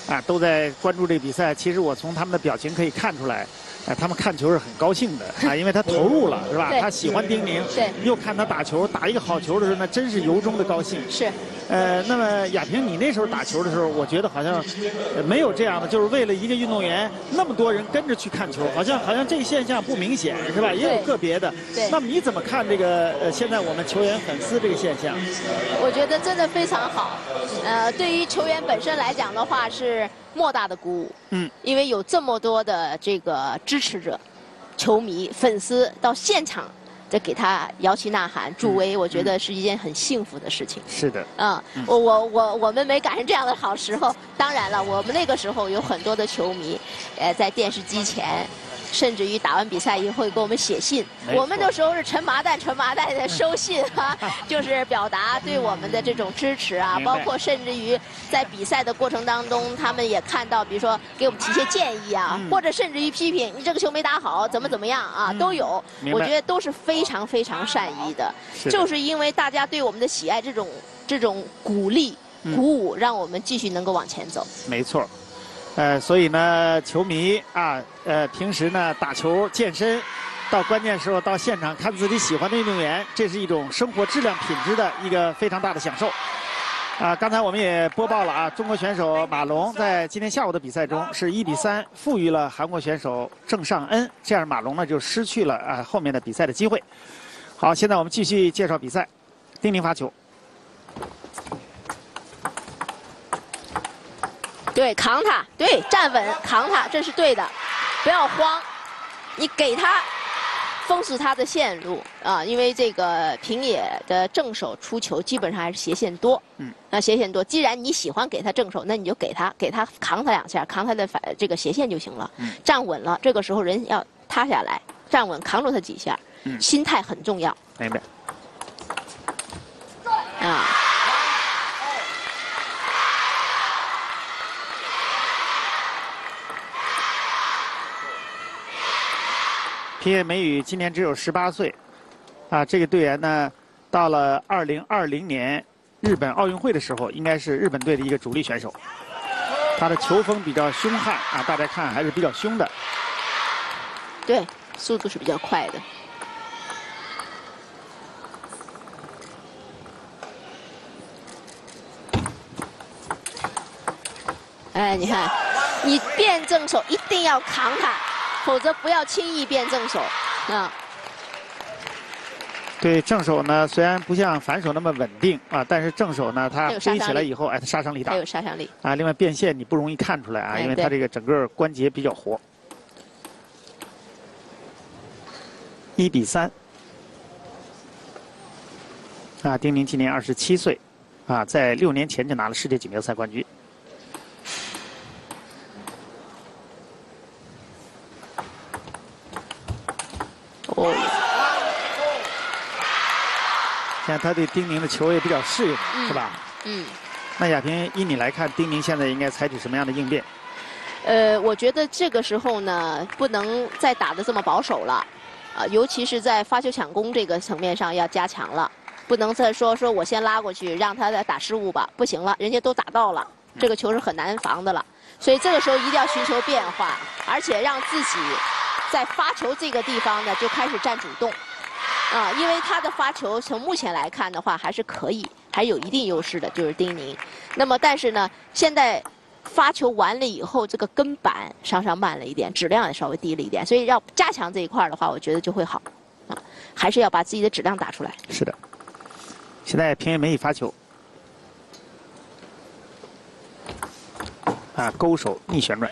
啊，都在关注这个比赛。其实我从他们的表情可以看出来，啊，他们看球是很高兴的啊，因为他投入了，是吧？他喜欢丁宁，对又看他打球，打一个好球的时候，那真是由衷的高兴。是，呃，那么亚萍，你那时候打球的时候，我觉得好像呃没有这样的，就是为了一个运动员，那么多人跟着去看球，好像好像这个现象不明显，是吧？也有个别的。对那么你怎么看这个呃现在我们球员粉丝这个现象？我觉得真的非常好。呃，对于球员本身来讲的话，是莫大的鼓舞。嗯，因为有这么多的这个支持者、球迷、粉丝到现场，再给他摇旗呐喊、助威，我觉得是一件很幸福的事情。是的，嗯，我我我我们没赶上这样的好时候。当然了，我们那个时候有很多的球迷，呃，在电视机前。甚至于打完比赛也会给我们写信我们那时候是陈麻袋陈麻袋的收信啊，就是表达对我们的这种支持啊，包括甚至于在比赛的过程当中，他们也看到，比如说给我们提些建议啊，嗯或者甚至于批评你这个球没打好，怎么怎么样啊，嗯都有。我觉得都是非常非常善意的。是的就是因为大家对我们的喜爱，这种这种鼓励、嗯鼓舞，让我们继续能够往前走。没错。呃，所以呢，球迷啊，呃，平时呢打球、健身，到关键时候到现场看自己喜欢的运动员，这是一种生活质量品质的一个非常大的享受。啊，刚才我们也播报了啊，中国选手马龙在今天下午的比赛中是一比三负于了韩国选手郑尚恩，这样马龙呢就失去了啊后面的比赛的机会。好，现在我们继续介绍比赛，丁宁发球。对，扛他，对，站稳，扛他，这是对的，不要慌，你给他封死他的线路啊，因为这个平野的正手出球基本上还是斜线多，嗯，那斜线多，既然你喜欢给他正手，那你就给他，给他扛他两下，扛他的反这个斜线就行了，嗯。站稳了，这个时候人要塌下来，站稳，扛住他几下，嗯。心态很重要。明白。啊。平野美宇今年只有十八岁，啊，这个队员呢，到了二零二零年日本奥运会的时候，应该是日本队的一个主力选手。他的球风比较凶悍啊，大家看还是比较凶的。对，速度是比较快的。哎，你看，你变正手一定要扛他，否则不要轻易变正手啊。对正手呢，虽然不像反手那么稳定啊，但是正手呢，它飞起来以后，哎，它杀伤力大还有杀伤力。啊。另外变线你不容易看出来啊，哎因为它这个整个关节比较活。一比三。啊，丁宁今年二十七岁，啊，在六年前就拿了世界锦标赛冠军。哦，现在他对丁宁的球也比较适应，嗯是吧？嗯。那亚萍，依你来看，丁宁现在应该采取什么样的应变？呃，我觉得这个时候呢，不能再打得这么保守了，啊、尤其是在发球抢攻这个层面上要加强了，不能再说说我先拉过去让他再打失误吧，不行了，人家都打到了，这个球是很难防的了，所以这个时候一定要寻求变化，而且让自己在发球这个地方呢就开始占主动，啊，因为他的发球从目前来看的话还是可以，还有一定优势的，就是丁宁。那么但是呢，现在发球完了以后，这个跟板稍稍慢了一点，质量也稍微低了一点，所以要加强这一块的话，我觉得就会好，啊，还是要把自己的质量打出来。是的，现在平野美宇发球，啊，勾手逆旋转。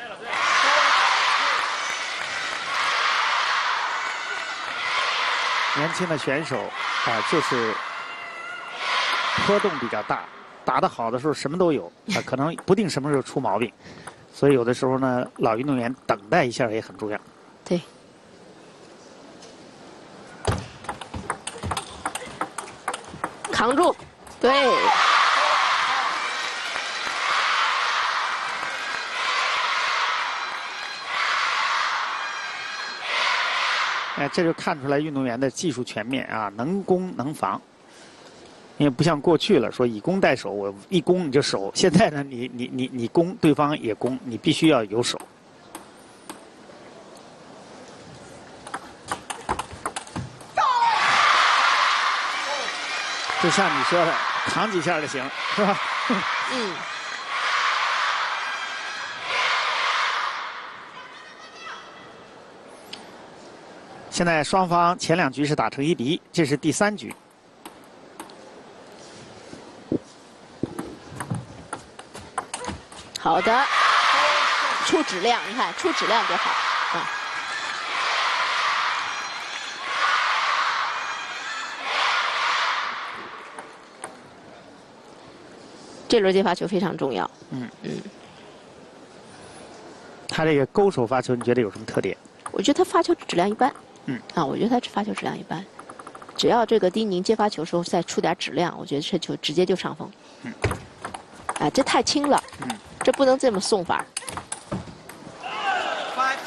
年轻的选手啊，就是波动比较大，打得好的时候什么都有，啊，可能不定什么时候出毛病，所以有的时候呢，老运动员等待一下也很重要。对。扛住，对，哎，这就看出来运动员的技术全面啊，能攻能防。因为不像过去了，说以攻代守，我一攻你就守。现在呢，你你你你攻，对方也攻，你必须要有守。就像你说的，扛几下就行，是吧？嗯，现在双方前两局是打成一比一，这是第三局。好的，出质量，你看出质量多好啊！这轮接发球非常重要。嗯嗯，他这个勾手发球，你觉得有什么特点？我觉得他发球质量一般。嗯，啊，我觉得他发球质量一般。只要这个丁宁接发球时候再出点质量，我觉得这球直接就上风。嗯，啊，这太轻了。嗯，这不能这么送法。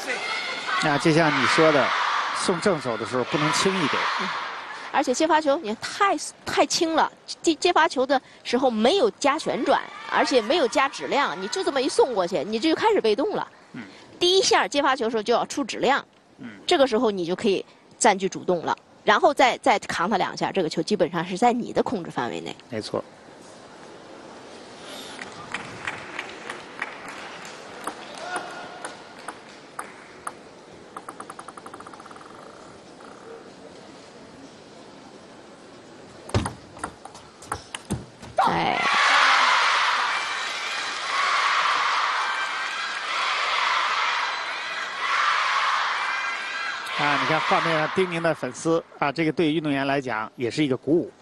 Six. 啊，就像你说的，送正手的时候不能轻易给。而且接发球，你看太太轻了，接接发球的时候没有加旋转，而且没有加质量，你就这么一送过去，你这就开始被动了。嗯，第一下接发球的时候就要出质量，嗯，这个时候你就可以占据主动了，然后再再扛他两下，这个球基本上是在你的控制范围内。没错。哎，啊，你看丁宁的粉丝啊，这个对运动员来讲也是一个鼓舞。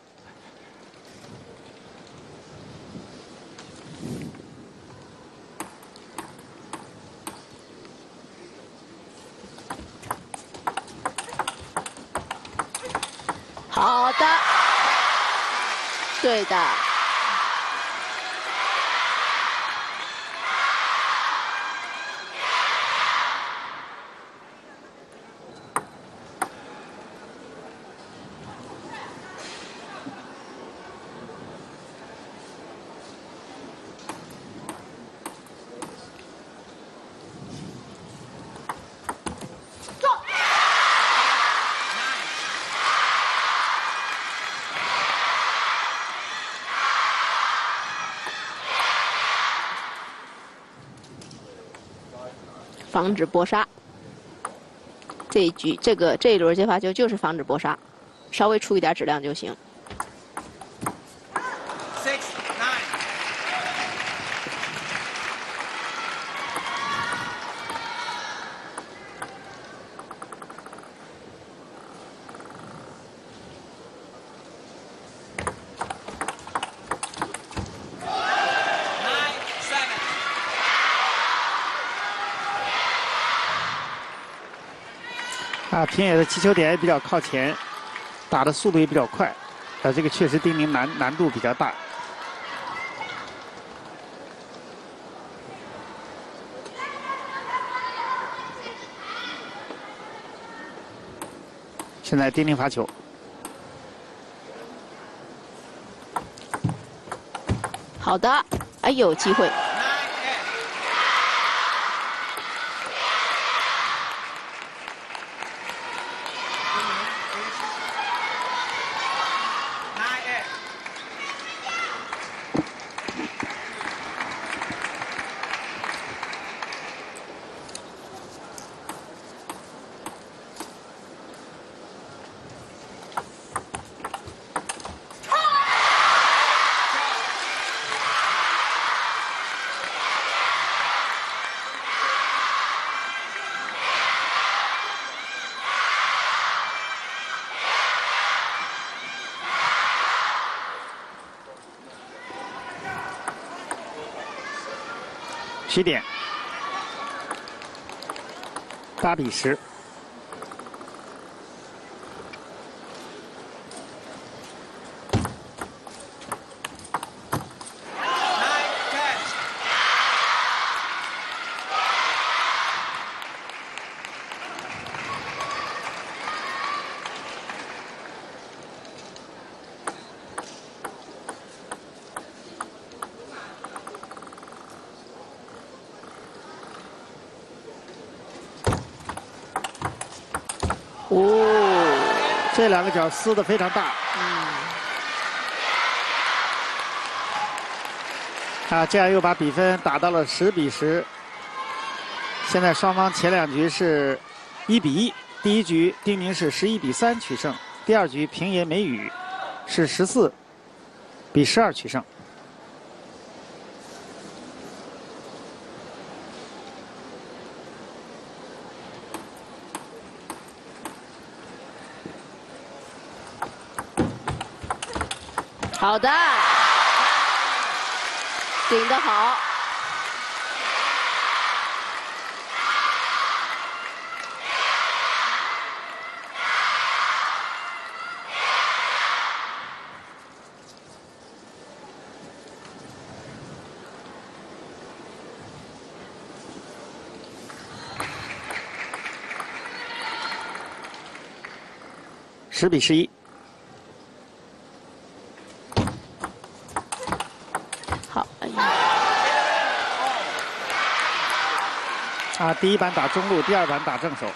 好的，对的。防止搏杀。这一局，这个这一轮接发球就是防止搏杀，稍微出一点质量就行。啊，平野的击球点也比较靠前，打的速度也比较快。啊，这个确实丁宁难难度比较大。现在丁宁发球，好的，哎有机会。起点八比十。Nine ten. 哦，这两个角撕的非常大。嗯啊，这样又把比分打到了十比十。现在双方前两局是一比一，第一局丁宁是十一比三取胜，第二局平野美宇是十四比十二取胜。好的，顶得好。十比十一。好，哎呀，啊，第一板打中路，第二板打正手。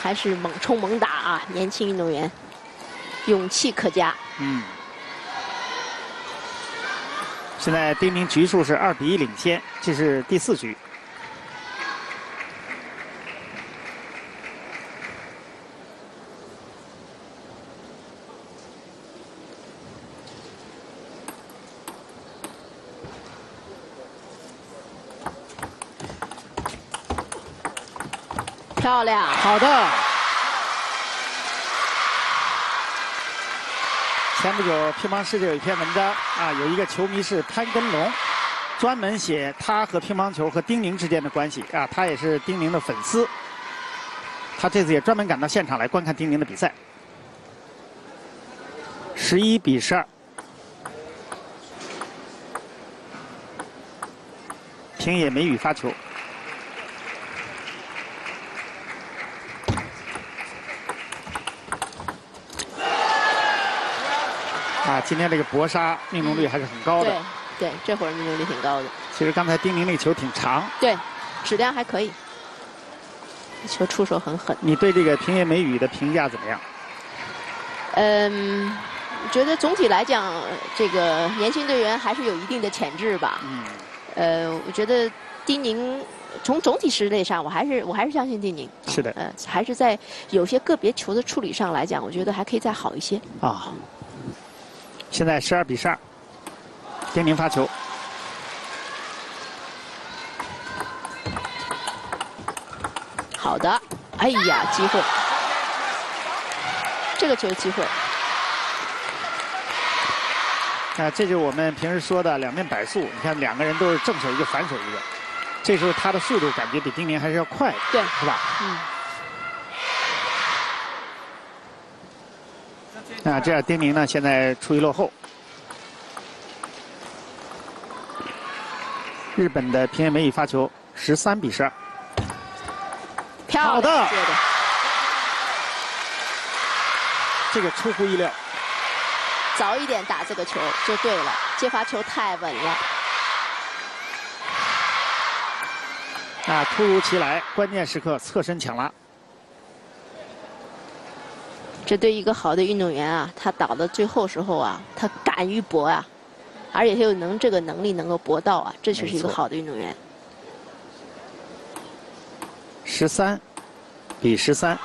还是猛冲猛打啊！年轻运动员，勇气可嘉。嗯。现在丁宁局数是二比一领先，这是第四局。漂亮，好的。前不久，乒乓世界有一篇文章啊，有一个球迷是潘根龙，专门写他和乒乓球和丁宁之间的关系啊，他也是丁宁的粉丝。他这次也专门赶到现场来观看丁宁的比赛。十一比十二，平野美宇发球。今天这个搏杀命中率还是很高的对。对，这会儿命中率挺高的。其实刚才丁宁那球挺长，对，质量还可以，球出手很狠。你对这个平野美宇的评价怎么样？嗯，觉得总体来讲，这个年轻队员还是有一定的潜质吧。嗯，呃，我觉得丁宁从总体实力上，我还是我还是相信丁宁。是的呃，还是在有些个别球的处理上来讲，我觉得还可以再好一些。啊，现在十二比十二，丁宁发球。好的，哎呀，机会，这个球机会，啊，这就是我们平时说的两面摆速。你看，两个人都是正手一个，反手一个，这时候他的速度感觉比丁宁还是要快，对，是吧？嗯，这啊，这样丁宁呢现在处于落后。日本的平野美宇发球十三比十二，漂好的，这个出乎意料。早一点打这个球就对了，接发球太稳了。啊，突如其来，关键时刻侧身抢拉。这对一个好的运动员啊，他倒到最后时候啊，他敢于搏啊，而且他又能这个能力能够搏到啊，这就是一个好的运动员。十三比十三。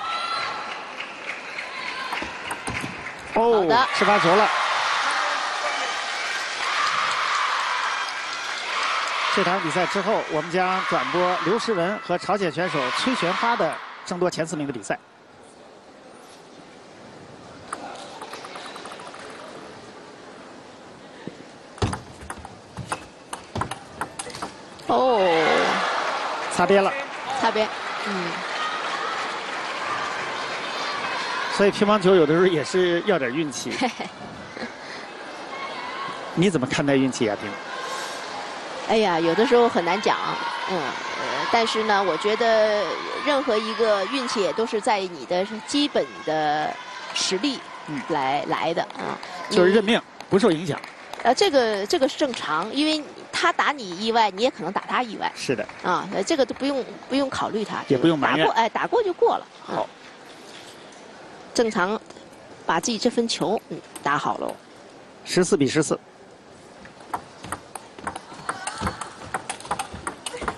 哦好的，吃发球了。这场比赛之后，我们将转播刘诗雯和朝鲜选手崔玄花的争夺前四名的比赛。哦，擦边了，擦边，嗯，所以乒乓球有的时候也是要点运气。你怎么看待运气啊，丁？哎呀，有的时候很难讲，嗯，呃，但是呢，我觉得任何一个运气也都是在你的基本的实力嗯来、来的啊。你就是认命，不受影响。呃，这个这个是正常，因为他打你意外，你也可能打他意外是的，啊，呃这个都不用不用考虑他，也不用埋怨打过哎，打过就过了。嗯好，正常把自己这分球嗯打好喽。十四比十四。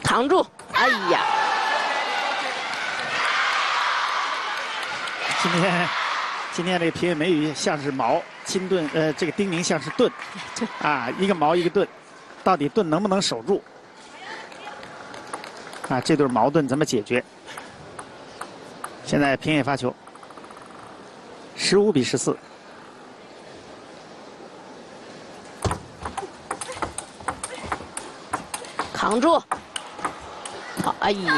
扛住！哎呀，今天，今天这个平野美宇像是矛，金盾呃，这个丁宁像是盾，啊，一个矛一个盾，到底盾能不能守住？啊，这对矛盾怎么解决？现在平野发球，十五比十四。扛住！好，哎呀，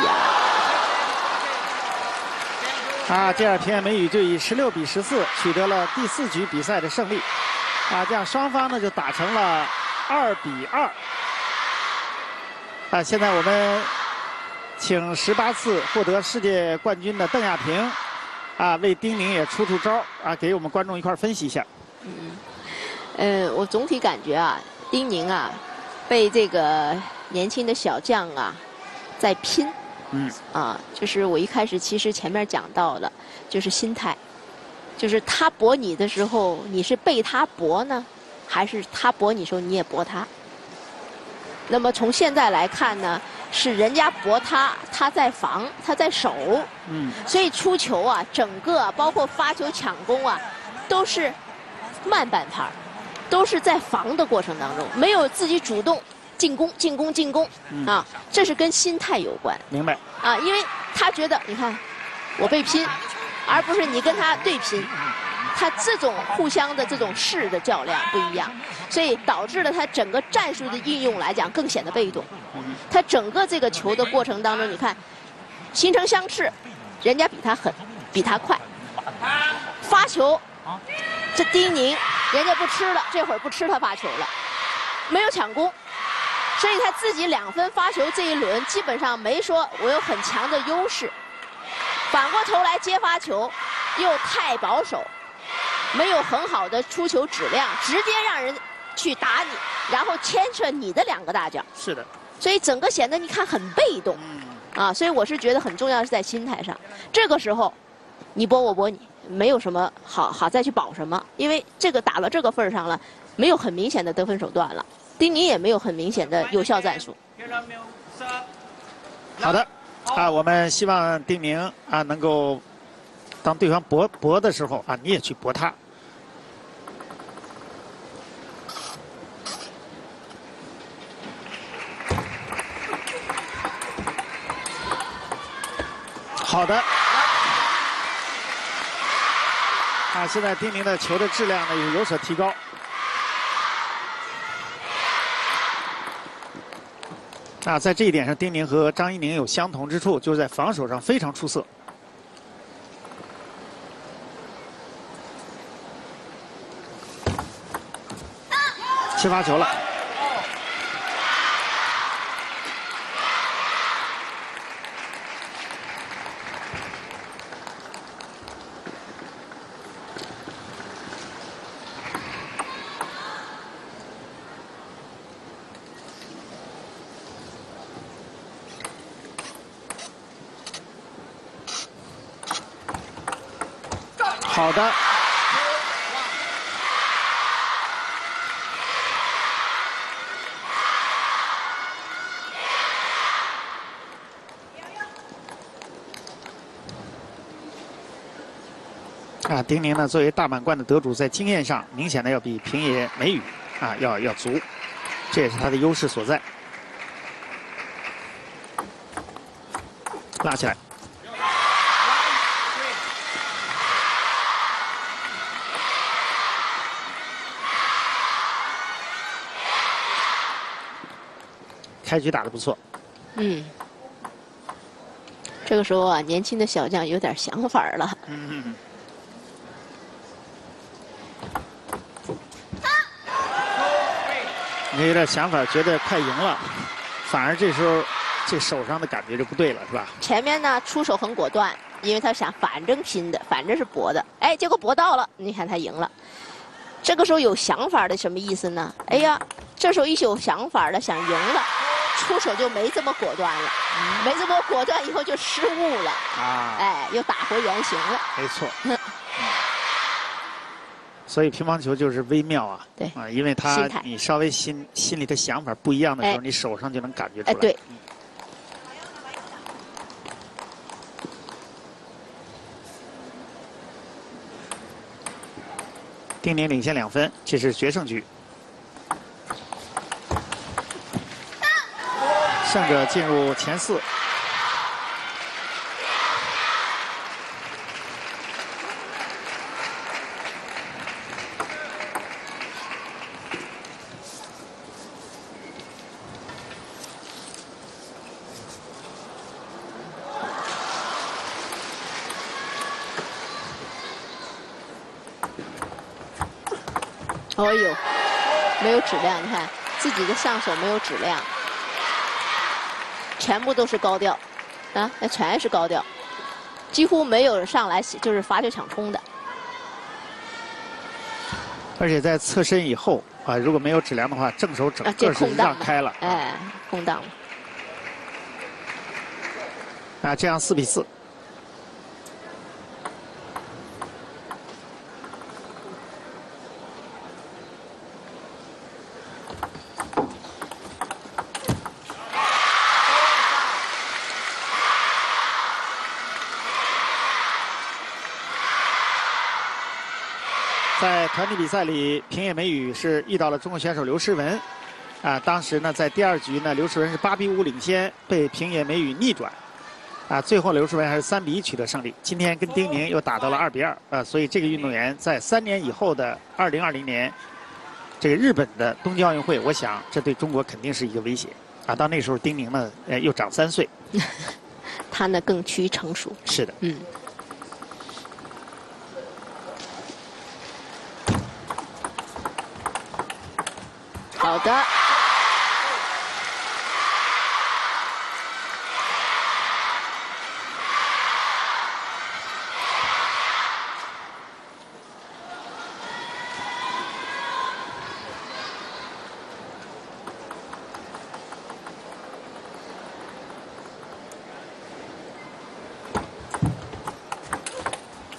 啊，这样平野美宇就以十六比十四取得了第四局比赛的胜利，啊，这样双方呢就打成了二比二。啊，现在我们请十八次获得世界冠军的邓亚萍，啊，为丁宁也出出招啊，给我们观众一块儿分析一下。嗯，我总体感觉啊，丁宁啊，被这个年轻的小将啊，在拼。嗯，啊，就是我一开始其实前面讲到了，就是心态，就是他搏你的时候，你是被他搏呢，还是他搏你时候你也搏他？那么从现在来看呢，是人家搏他，他在防，他在守，嗯，所以出球啊，整个啊包括发球抢攻啊，都是慢半拍儿，都是在防的过程当中，没有自己主动进攻、进攻、进攻嗯啊，这是跟心态有关。明白。啊，因为他觉得，你看，我被拼，而不是你跟他对拼，他这种互相的这种势的较量不一样，所以导致了他整个战术的应用来讲更显得被动。他整个这个球的过程当中，你看，形成相斥，人家比他狠，比他快，发球，这丁宁人家不吃了，这会儿不吃他发球了，没有抢攻。所以他自己两分发球这一轮基本上没说我有很强的优势，反过头来接发球又太保守，没有很好的出球质量，直接让人去打你，然后牵扯你的两个大脚，是的。所以整个显得你看很被动嗯，啊。所以我是觉得很重要是在心态上，这个时候你搏我搏你，没有什么好好再去保什么，因为这个打到这个份儿上了，没有很明显的得分手段了。丁宁也没有很明显的有效战术。好的，啊，我们希望丁宁啊能够，当对方搏搏的时候啊，你也去搏他。好的，啊，现在丁宁的球的质量呢也有所提高。啊，在这一点上，丁宁和张怡宁有相同之处，就是在防守上非常出色。七发球了。丁宁呢，作为大满贯的得主，在经验上明显的要比平野美宇啊要要足，这也是他的优势所在。拉起来，开局打得不错。嗯，这个时候啊，年轻的小将有点想法儿了。嗯，你有点想法，觉得快赢了，反而这时候这手上的感觉就不对了，是吧？前面呢出手很果断，因为他想反正拼的，反正是搏的，哎，结果搏到了，你看他赢了。这个时候有想法的什么意思呢？哎呀，这时候一有想法了，想赢了，出手就没这么果断了，没这么果断以后就失误了，啊，哎，又打回原形了。没错。嗯所以乒乓球就是微妙啊，对啊，因为他你稍微心心里的想法不一样的时候，哎你手上就能感觉出来。哎对嗯丁宁领先两分，这是决胜局。胜者进入前四。哦呦，没有质量，你看自己的上手没有质量，全部都是高调，啊，那全是高调，几乎没有上来就是罚球抢冲的。而且在侧身以后啊，如果没有质量的话，正手整个是空档让开了哎，空档了。啊，这样四比四。在团体比赛里，平野美宇是遇到了中国选手刘诗雯，啊，当时呢在第二局呢，刘诗雯是八比五领先，被平野美宇逆转，啊，最后刘诗雯还是三比一取得胜利。今天跟丁宁又打到了二比二，啊，所以这个运动员在三年以后的二零二零年，这个日本的东京奥运会，我想这对中国肯定是一个威胁，啊，到那时候丁宁呢，呃，又长三岁，他呢更趋于成熟。是的，嗯，好的，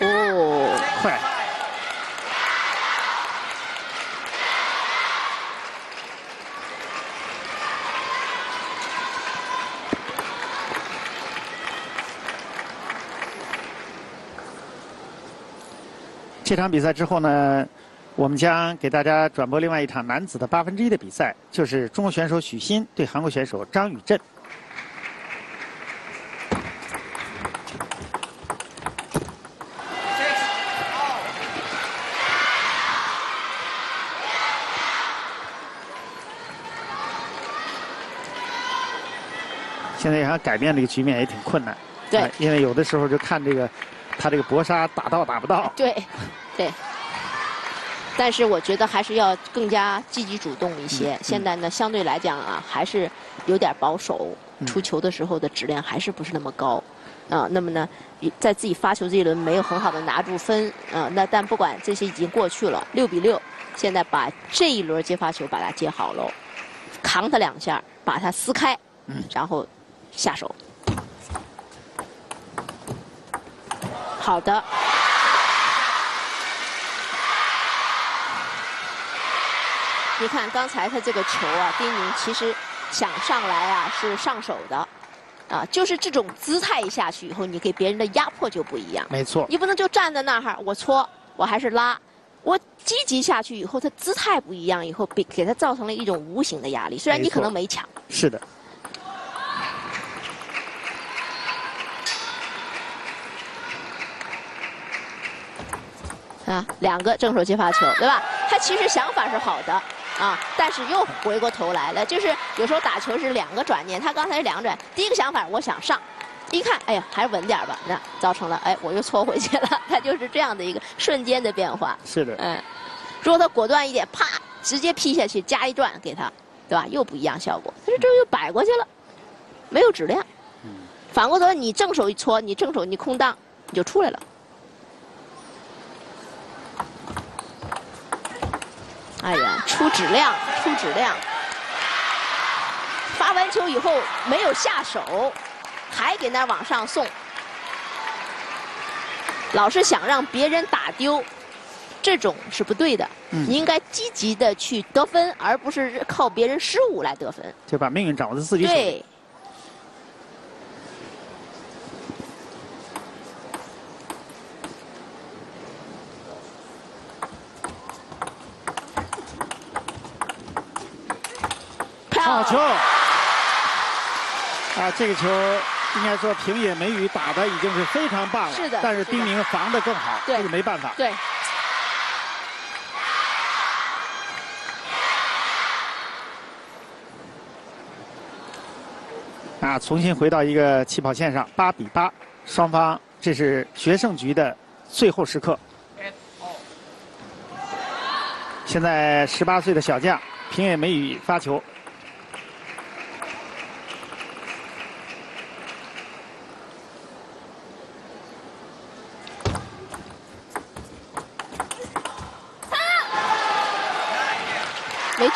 哦，快。这场比赛之后呢，我们将给大家转播另外一场男子的八分之一的比赛，就是中国选手许昕对韩国选手张宇镇。现在想改变这个局面也挺困难，对啊因为有的时候就看这个他这个搏杀打到打不到，对，对，但是我觉得还是要更加积极主动一些。现在呢，相对来讲啊，还是有点保守，出球的时候的质量还是不是那么高。啊，那么呢，在自己发球这一轮没有很好的拿住分，啊，那但不管这些已经过去了，六比六，现在把这一轮接发球把它接好喽，扛他两下，把它撕开，然后下手。好的。你看刚才他这个球啊，丁宁其实想上来啊是上手的，啊，就是这种姿态一下去以后，你给别人的压迫就不一样。没错，你不能就站在那儿，我搓，我还是拉，我积极下去以后，他姿态不一样，以后给给他造成了一种无形的压力。虽然你可能没抢。是的。啊，两个正手接发球，对吧？他其实想法是好的。啊！但是又回过头来了，就是有时候打球是两个转念。他刚才是两个转，第一个想法我想上，一看，哎呀，还是稳点吧。那造成了，哎，我又搓回去了。他就是这样的一个瞬间的变化。是的。嗯，如果他果断一点，啪，直接劈下去加一转给他，对吧？又不一样效果。但是这又摆过去了，没有质量。嗯。反过头，你正手一搓，你正手你空档，你就出来了。哎呀，出质量，出质量！发完球以后没有下手，还给那往上送，老是想让别人打丢，这种是不对的。你应该积极的去得分，而不是靠别人失误来得分。就把命运掌握在自己手里。好球！啊，这个球应该说平野美宇打的已经是非常棒了。是的。但是丁宁防的更好，这是没办法。对。啊，重新回到一个起跑线上，八比八，双方这是决胜局的最后时刻。现在十八岁的小将平野美宇发球。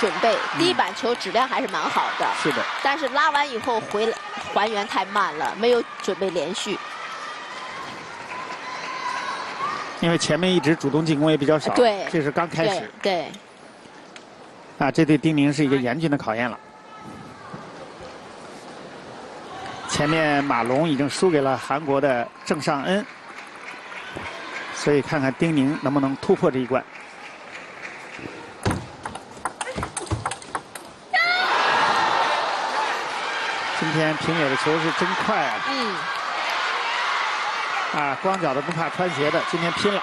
准备，第一板球质量还是蛮好的。是的。但是拉完以后回来还原太慢了，没有准备连续。因为前面一直主动进攻也比较少。对。这是刚开始。对。啊，这对丁宁是一个严峻的考验了。前面马龙已经输给了韩国的郑尚恩，所以看看丁宁能不能突破这一关。天平野的球是真快啊！嗯。啊，光脚的不怕穿鞋的，今天拼了。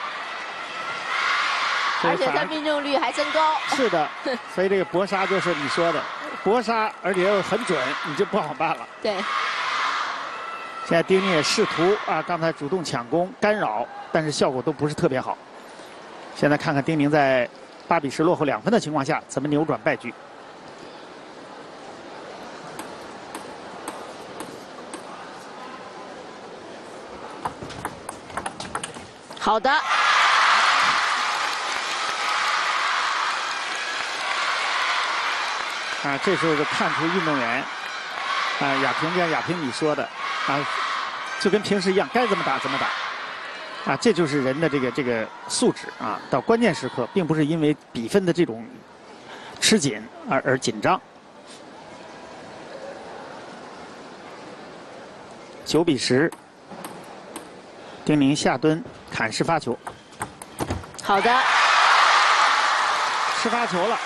而且他命中率还真高。是的，所以这个搏杀就是你说的搏杀，而且又很准，你就不好办了。对。现在丁宁也试图啊，刚才主动抢攻干扰，但是效果都不是特别好。现在看看丁宁在八比十落后两分的情况下，怎么扭转败局。好的，啊，这时候就看出运动员，啊，亚萍像亚萍你说的，啊，就跟平时一样，该怎么打怎么打，啊，这就是人的这个这个素质啊，到关键时刻，并不是因为比分的这种吃紧而而紧张。九比十，丁宁下蹲。砍式发球，好的，失发球了，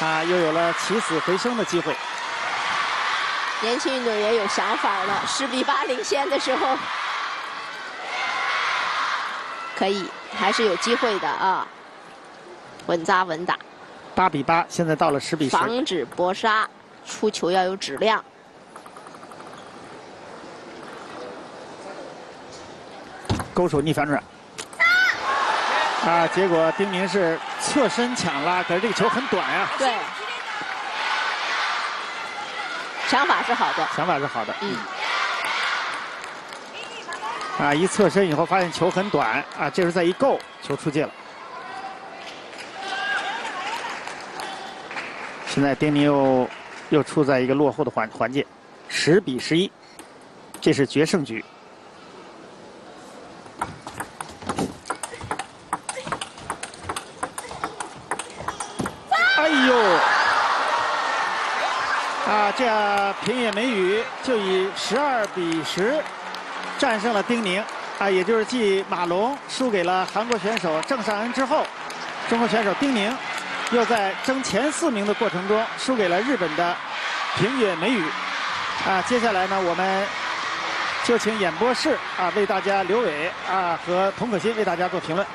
啊，又有了起死回生的机会。年轻运动员有想法了，十比八领先的时候，可以，还是有机会的啊，稳扎稳打。八比八，现在到了十比十。防止搏杀，出球要有质量。勾手逆反转，啊，结果丁宁是侧身抢拉，可是这个球很短呀、对，想法是好的。想法是好的。嗯。啊，一侧身以后发现球很短，啊，这时候再一够，球出界了。现在丁宁又又处在一个落后的环环节，十比十一，这是决胜局。哎呦！啊，这样平野美宇就以十二比十战胜了丁宁，啊，也就是继马龙输给了韩国选手郑尚恩之后，中国选手丁宁又在争前四名的过程中输给了日本的平野美宇。啊，接下来呢，我们就请演播室啊为大家刘伟啊和童可欣为大家做评论。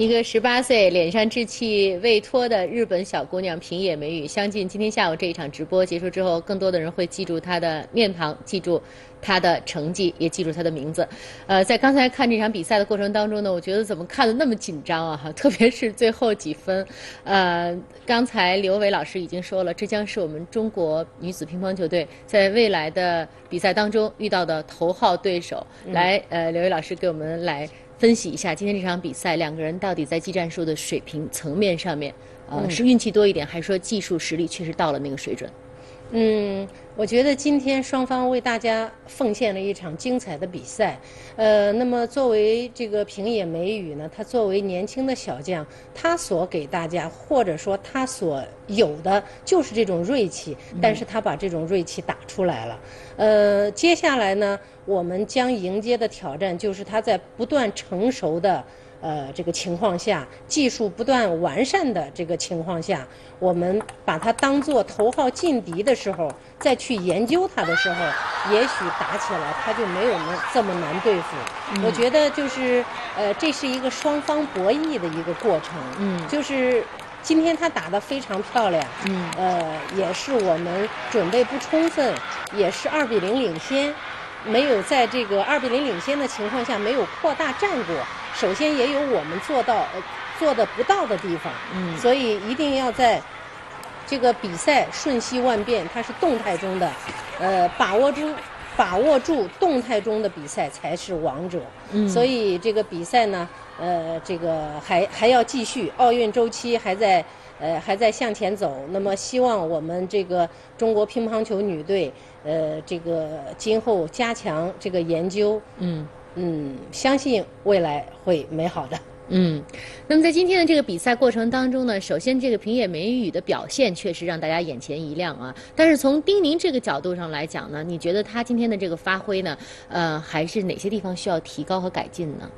一个十八岁、脸上稚气未脱的日本小姑娘平野美宇，相信今天下午这一场直播结束之后，更多的人会记住她的面庞，记住她的成绩，也记住她的名字。呃，在刚才看这场比赛的过程当中呢，我觉得怎么看的那么紧张啊？哈，特别是最后几分。呃，刚才刘伟老师已经说了，这将是我们中国女子乒乓球队在未来的比赛当中遇到的头号对手。来，呃，刘伟老师给我们来。分析一下今天这场比赛，两个人到底在技战术的水平层面上面，呃，是运气多一点，还是说技术实力确实到了那个水准？嗯，我觉得今天双方为大家奉献了一场精彩的比赛。呃，那么作为这个平野美宇呢，他作为年轻的小将，他所给大家或者说他所有的就是这种锐气，但是他把这种锐气打出来了。呃，接下来呢，我们将迎接的挑战就是它在不断成熟的。呃，这个情况下，技术不断完善的这个情况下，我们把它当做头号劲敌的时候，再去研究它的时候，也许打起来它就没有那这么难对付。我觉得就是呃，这是一个双方博弈的一个过程。嗯就是今天他打得非常漂亮。嗯呃，也是我们准备不充分，也是二比零领先，没有在这个二比零领先的情况下没有扩大战果。首先也有我们做到呃做的不到的地方，嗯所以一定要在这个比赛瞬息万变，它是动态中的，呃，把握住把握住动态中的比赛才是王者。嗯所以这个比赛呢，呃，这个还还要继续，奥运周期还在呃还在向前走。那么希望我们这个中国乒乓球女队，呃，这个今后加强这个研究，嗯嗯，相信未来会美好的。嗯。那么在今天的这个比赛过程当中呢，首先这个平野美宇的表现确实让大家眼前一亮啊。但是从丁宁这个角度上来讲呢，你觉得她今天的这个发挥呢，呃，还是哪些地方需要提高和改进呢？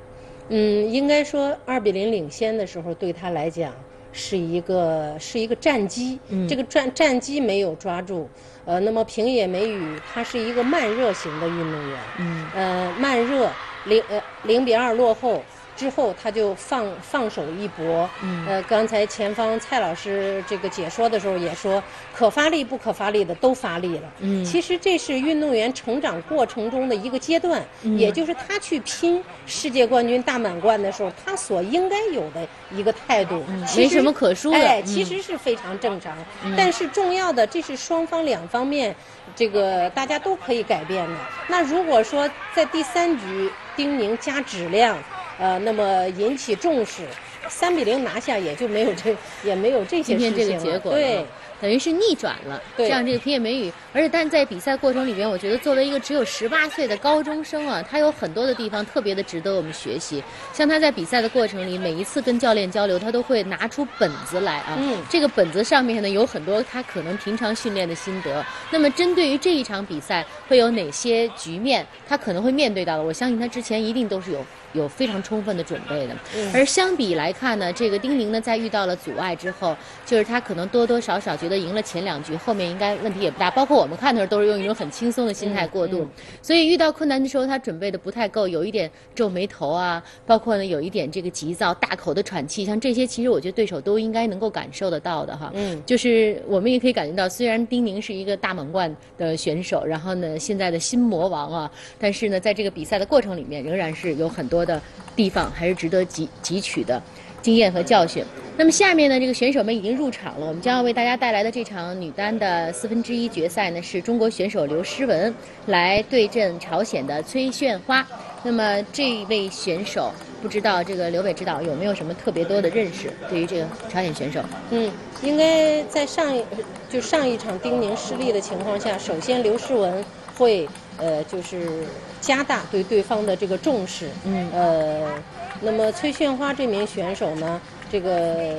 嗯，应该说二比零领先的时候，对他来讲是一个是一个战机，嗯这个战战机没有抓住。呃，那么平野美宇她是一个慢热型的运动员，嗯。呃，慢热零呃零比二落后之后，他就放放手一搏。嗯呃，刚才前方蔡老师这个解说的时候也说，可发力不可发力的都发力了。嗯其实这是运动员成长过程中的一个阶段，嗯也就是他去拼世界冠军、大满贯的时候，他所应该有的一个态度。其实嗯没什么可说的哎，嗯其实是非常正常。但是重要的，这是双方两方面，这个大家都可以改变的。那如果说在第三局丁宁加质量，呃，那么引起重视，三比零拿下也就没有这也没有这些今天这个结果了对。等于是逆转了，对这样这个平野美宇，而且但在比赛过程里边，我觉得作为一个只有十八岁的高中生啊，他有很多的地方特别的值得我们学习。像他在比赛的过程里，每一次跟教练交流，他都会拿出本子来啊，嗯这个本子上面呢有很多他可能平常训练的心得。那么针对于这一场比赛，会有哪些局面他可能会面对到的？我相信他之前一定都是有有非常充分的准备的。而相比来看呢，这个丁宁呢，在遇到了阻碍之后，就是他可能多多少少觉得赢了前两局，后面应该问题也不大。包括我们看的时候，都是用一种很轻松的心态过渡，所以遇到困难的时候，他准备的不太够，有一点皱眉头啊，包括呢有一点这个急躁、大口的喘气，像这些，其实我觉得对手都应该能够感受得到的哈。嗯就是我们也可以感觉到，虽然丁宁是一个大满贯的选手，然后呢现在的新魔王啊，但是呢在这个比赛的过程里面，仍然是有很多的地方还是值得汲汲取的经验和教训。那么下面呢，这个选手们已经入场了，我们将要为大家带来的这场女单的四分之一决赛呢，是中国选手刘诗雯来对阵朝鲜的崔炫花。那么这位选手，不知道这个刘伟指导有没有什么特别多的认识？对于这个朝鲜选手，嗯，应该在上一就上一场丁宁失利的情况下，首先刘诗雯会呃就是加大对对方的这个重视，嗯呃，那么崔炫花这名选手呢，这个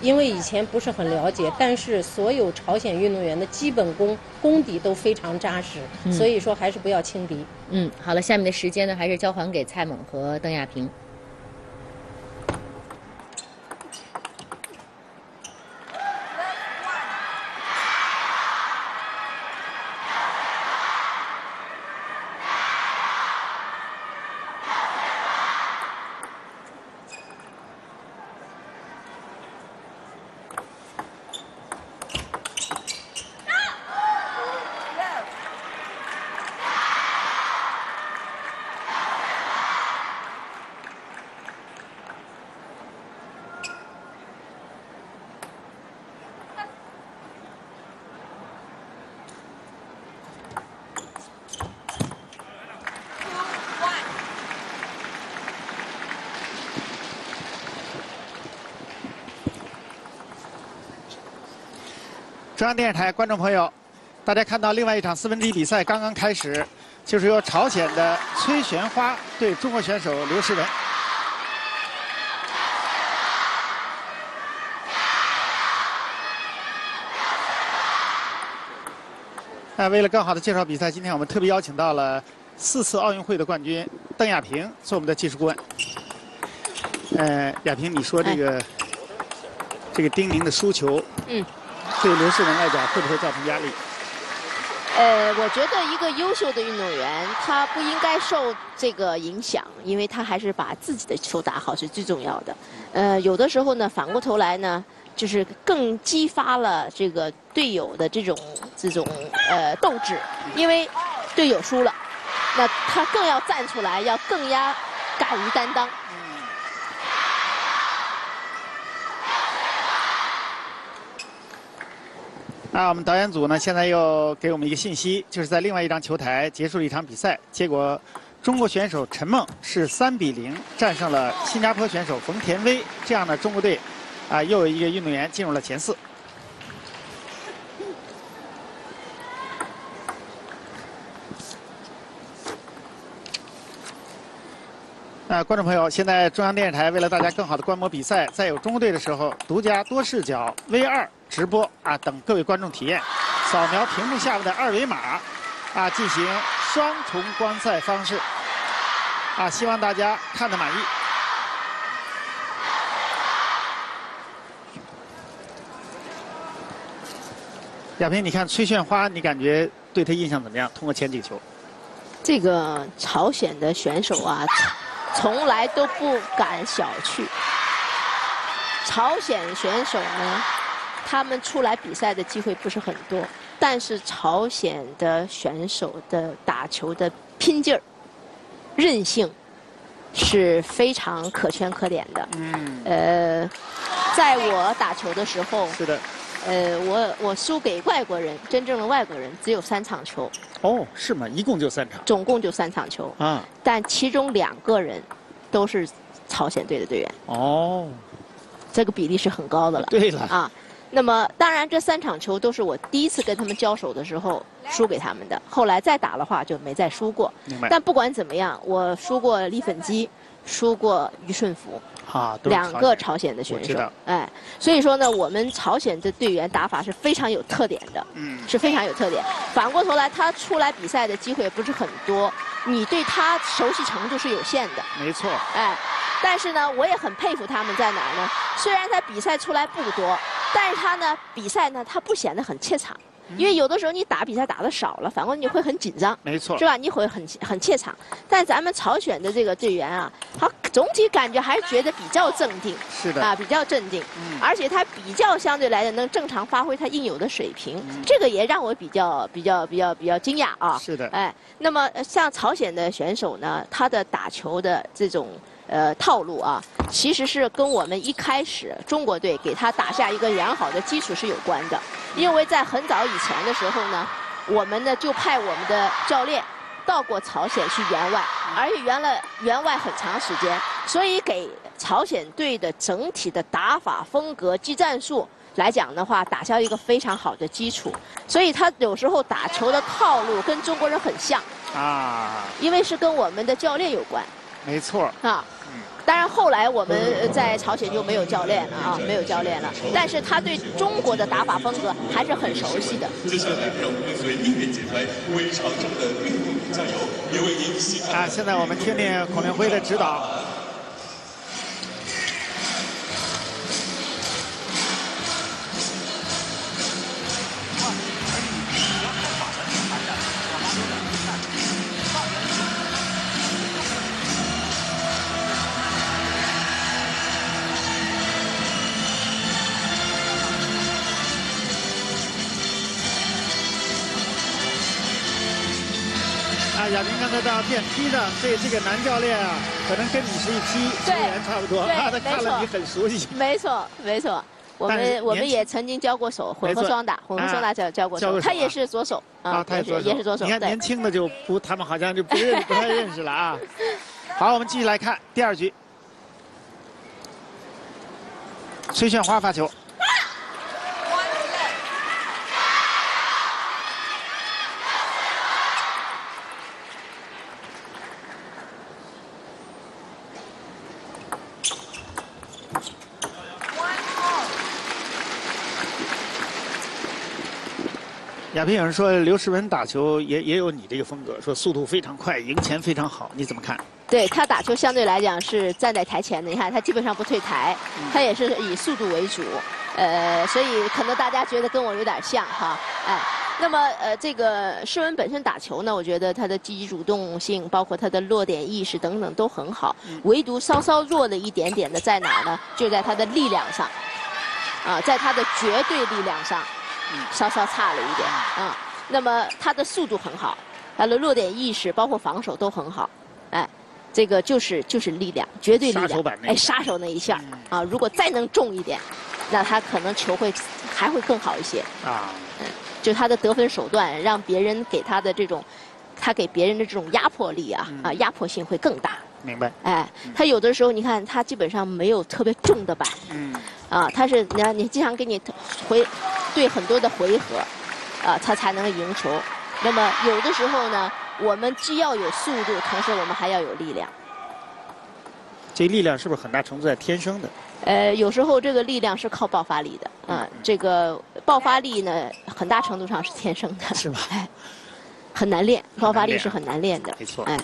因为以前不是很了解，但是所有朝鲜运动员的基本功功底都非常扎实，所以说还是不要轻敌。嗯，好了，下面的时间呢，还是交还给蔡猛和邓亚萍。央电视台观众朋友，大家看到另外一场四分之一比赛刚刚开始，就是由朝鲜的崔玄花对中国选手刘诗雯。那为了更好的介绍比赛，今天我们特别邀请到了四次奥运会的冠军邓亚萍做我们的技术顾问。呃，亚萍，你说这个、这个丁宁的输球，嗯，对刘诗雯来讲会不会造成压力？呃，我觉得一个优秀的运动员，他不应该受这个影响，因为他还是把自己的球打好是最重要的。呃，有的时候呢，反过头来呢，就是更激发了这个队友的这种这种呃斗志，因为队友输了，那他更要站出来，要更加敢于担当。那我们导演组呢，现在又给我们一个信息，就是在另外一张球台结束了一场比赛，结果中国选手陈梦是三比零战胜了新加坡选手冯田薇，这样呢，中国队啊又有一个运动员进入了前四。那观众朋友，现在中央电视台为了大家更好的观摩比赛，在有中国队的时候，独家多视角 V 二直播啊，等各位观众体验。扫描屏幕下面的二维码，啊，进行双重观赛方式，啊，希望大家看得满意。亚萍，你看崔炫花，你感觉对他印象怎么样？通过前几个球，这个朝鲜的选手啊，从从来都不敢小觑。朝鲜选手呢，他们出来比赛的机会不是很多，但是朝鲜的选手的打球的拼劲儿、韧性是非常可圈可点的。嗯，呃，在我打球的时候，是的。呃，我我输给外国人，真正的外国人只有三场球，哦，是吗？一共就三场总共就三场球。啊？但其中两个人都是朝鲜队的队员，哦，这个比例是很高的了。对了，啊，那么当然这三场球都是我第一次跟他们交手的时候输给他们的，后来再打的话就没再输过。但不管怎么样，我输过李粉基，输过于顺福。啊，两个朝鲜的选手哎，所以说呢，我们朝鲜的队员打法是非常有特点的，嗯是非常有特点。反过头来，他出来比赛的机会不是很多，你对他熟悉程度是有限的，没错，哎，但是呢，我也很佩服他们在哪儿呢？虽然他比赛出来不多，但是他呢，比赛呢，他不显得很怯场，因为有的时候你打比赛打的少了，反过来你会很紧张。没错是，吧？你会很很怯场，但咱们朝鲜的这个队员啊，他总体感觉还是觉得比较镇定，是的啊，比较镇定，嗯而且他比较相对来讲能正常发挥他应有的水平，嗯这个也让我比较比较比较比较惊讶啊。是的哎，那么呃像朝鲜的选手呢，他的打球的这种呃套路啊，其实是跟我们一开始中国队给他打下一个良好的基础是有关的，因为在很早以前的时候呢，我们呢就派我们的教练。到过朝鲜去援外，而且援了援外很长时间，所以给朝鲜队的整体的打法风格、技战术来讲的话，打下一个非常好的基础。所以他有时候打球的套路跟中国人很像，啊，因为是跟我们的教练有关没错，啊。当然，后来我们呃在朝鲜就没有教练了啊，没有教练了。但是他对中国的打法风格还是很熟悉的。接下来，让我们跟随音乐节拍，为长征的运动员加油，也为您啊，现在我们听听孔令辉的指导。亚萍刚才到电梯上，这这个男教练啊，可能跟你是一批球对员差不多，他看了你很熟悉。没错，没错。我们我们也曾经交过手，混合双打，混合双打交交过手，他也啊是左手啊，他也是，也是左手，你看年。轻的就不，他们好像就不认不太认识了啊。好，我们继续来看第二局，崔炫花发球。亚平有人说刘诗雯打球也也有你这个风格，说速度非常快，赢钱非常好，你怎么看？对他打球相对来讲是站在台前的，你看他基本上不退台，他也是以速度为主，呃，所以可能大家觉得跟我有点像哈，哎。那么呃，这个诗雯本身打球呢，我觉得她的积极主动性，包括她的落点意识等等都很好，唯独稍稍弱了一点点的在哪儿呢？就在她的力量上，啊，在她的绝对力量上，稍稍差了一点啊。那么他的速度很好，他的落点意识包括防守都很好，哎。这个就是就是力量，绝对力量哎，杀手那一下啊！如果再能重一点，那他可能球会还会更好一些。啊，嗯就他的得分手段，让别人给他的这种，他给别人的这种压迫力啊啊，压迫性会更大。明白。哎，他有的时候你看，他基本上没有特别重的板嗯，啊，他是你看你经常给你回对很多的回合啊，他才能赢球。那么有的时候呢，我们既要有速度，同时我们还要有力量。这力量是不是很大程度在天生的？呃，有时候这个力量是靠爆发力的，啊、这个爆发力呢，很大程度上是天生的，是吧？哎，很难练，爆发力是很难练的，没错哎，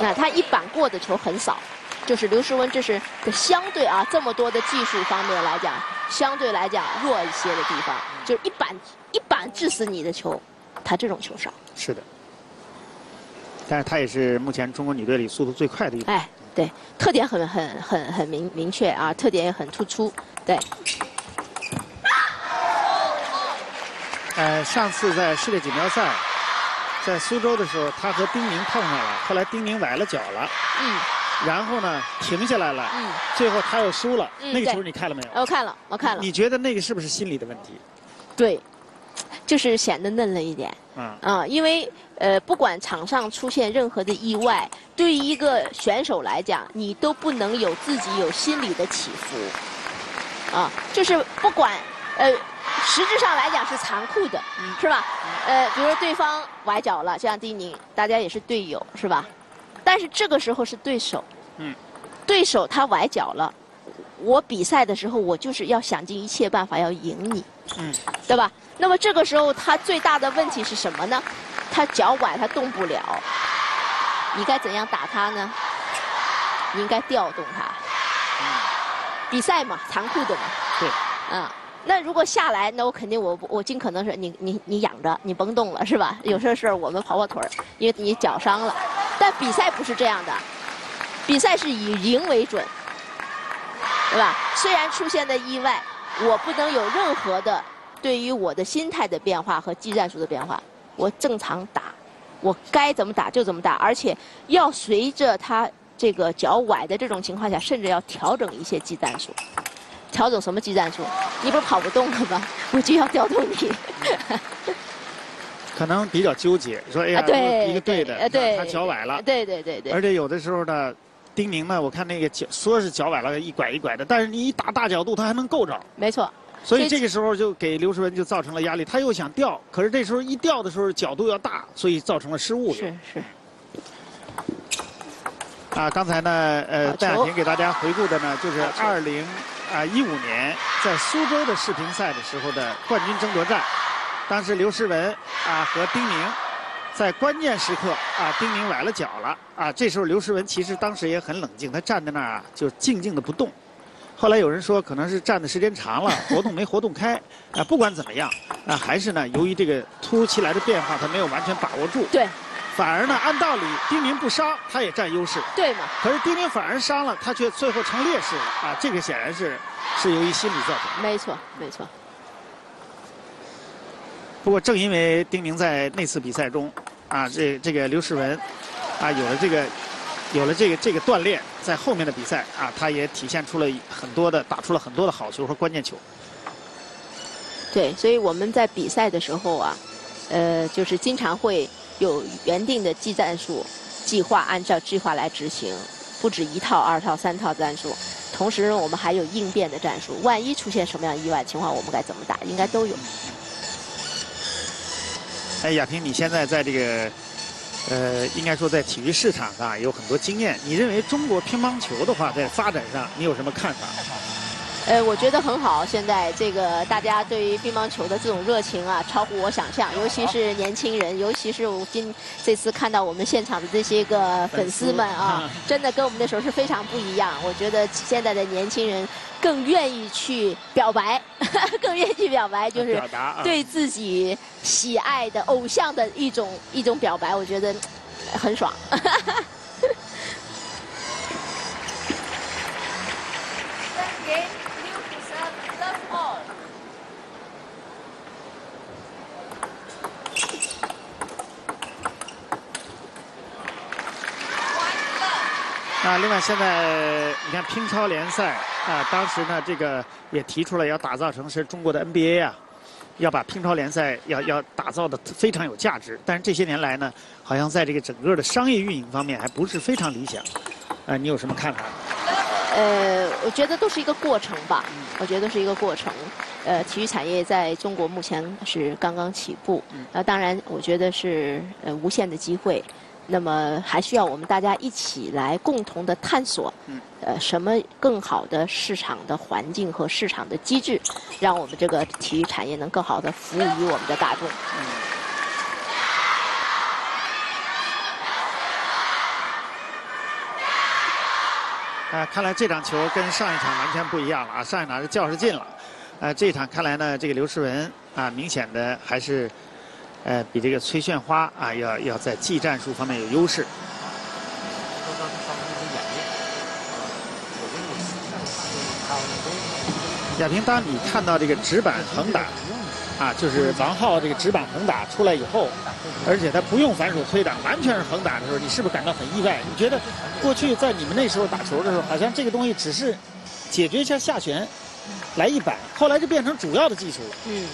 那他一板过的球很少，就是刘诗雯，这是个相对啊这么多的技术方面来讲，相对来讲弱一些的地方，就是一板一板致死你的球，他这种球少，是的。但是他也是目前中国女队里速度最快的一个。哎，对，特点很很很很明明确啊，特点也很突出，对。呃，上次在世界锦标赛，在苏州的时候，他和丁宁碰上了，后来丁宁崴了脚了，嗯然后呢停下来了，嗯，最后他又输了。嗯那个球对你看了没有？我看了，我看了，你觉得那个是不是心理的问题？对，就是显得嫩了一点嗯、啊，因为呃，不管场上出现任何的意外，对于一个选手来讲，你都不能有自己有心理的起伏。啊，就是不管，呃，实质上来讲是残酷的，是吧？呃，比如说对方崴脚了，就像丁宁，大家也是队友，是吧？但是这个时候是对手，嗯，对手他崴脚了，我比赛的时候我就是要想尽一切办法要赢你，嗯，对吧？那么这个时候他最大的问题是什么呢？他脚崴，他动不了，你该怎样打他呢？你应该调动他。比赛嘛，残酷的嘛。对。啊，那如果下来，那我肯定我我尽可能是你你你养着，你甭动了，是吧？有些事儿我们跑跑腿儿，因为你脚伤了。但比赛不是这样的，比赛是以赢为准，对吧？虽然出现的意外，我不能有任何的对于我的心态的变化和技战术的变化，我正常打，我该怎么打就怎么打，而且要随着他这个脚崴的这种情况下，甚至要调整一些技战术。调整什么技战术？你不是跑不动了吗？我就要调动你。可能比较纠结，说哎呀，啊对一个队的，呃对他脚崴了，对对对对。而且有的时候呢，丁宁呢，我看那个脚说是脚崴了，一拐一拐的，但是你一打大角度，他还能够着，没错。所以这个时候就给刘诗雯就造成了压力，他又想掉，可是这时候一掉的时候角度要大，所以造成了失误。是是。啊，刚才呢，呃，戴亚婷给大家回顾的呢，就是二零啊一五年在苏州的世乒赛的时候的冠军争夺战，当时刘诗雯啊和丁宁在关键时刻啊，丁宁崴了脚了啊，这时候刘诗雯其实当时也很冷静，她站在那儿啊就静静的不动。后来有人说可能是站的时间长了，活动没活动开啊，不管怎么样啊，还是呢由于这个突如其来的变化，她没有完全把握住。对。反而呢，按道理丁宁不伤，他也占优势。对嘛？可是丁宁反而伤了，他却最后成劣势了啊！这个显然是是由于心理造成。没错，没错。不过正因为丁宁在那次比赛中，啊，这这个刘诗雯，啊，有了这个有了这个这个锻炼，在后面的比赛啊，他也体现出了很多的打出了很多的好球和关键球。对，所以我们在比赛的时候啊，呃，就是经常会。有原定的技战术计划，按照计划来执行，不止一套、二套、三套战术。同时，我们还有应变的战术。万一出现什么样意外情况，我们该怎么打？应该都有。哎，亚萍，你现在在这个，呃，应该说在体育市场上有很多经验。你认为中国乒乓球的话，在发展上你有什么看法？呃，我觉得很好。现在这个大家对于乒乓球的这种热情啊，超乎我想象。尤其是年轻人，尤其是我今这次看到我们现场的这些个粉丝们啊，真的跟我们那时候是非常不一样。我觉得现在的年轻人更愿意去表白，更愿意去表白，就是对自己喜爱的偶像的一种一种表白。我觉得很爽。啊，另外现在你看乒超联赛啊，当时呢这个也提出了要打造成是中国的 NBA 啊，要把乒超联赛要要打造的非常有价值。但是这些年来呢，好像在这个整个的商业运营方面还不是非常理想。啊，你有什么看法？呃，我觉得都是一个过程吧。我觉得是一个过程。呃，体育产业在中国目前是刚刚起步。呃，当然，我觉得是呃无限的机会。那么还需要我们大家一起来共同的探索，呃，什么更好的市场的环境和市场的机制，让我们这个体育产业能更好的服务于我们的大众。啊，看来这场球跟上一场完全不一样了啊！上一场是较着劲了，呃，这一场看来呢，这个刘诗雯啊，明显的还是。呃，比这个崔炫花啊，要要在技战术方面有优势。亚萍，当你看到这个直板横打，啊，就是王浩这个直板横打出来以后，而且他不用反手推挡，完全是横打的时候，你是不是感到很意外？你觉得过去在你们那时候打球的时候，好像这个东西只是解决一下下旋，来一板，后来就变成主要的技术了。嗯。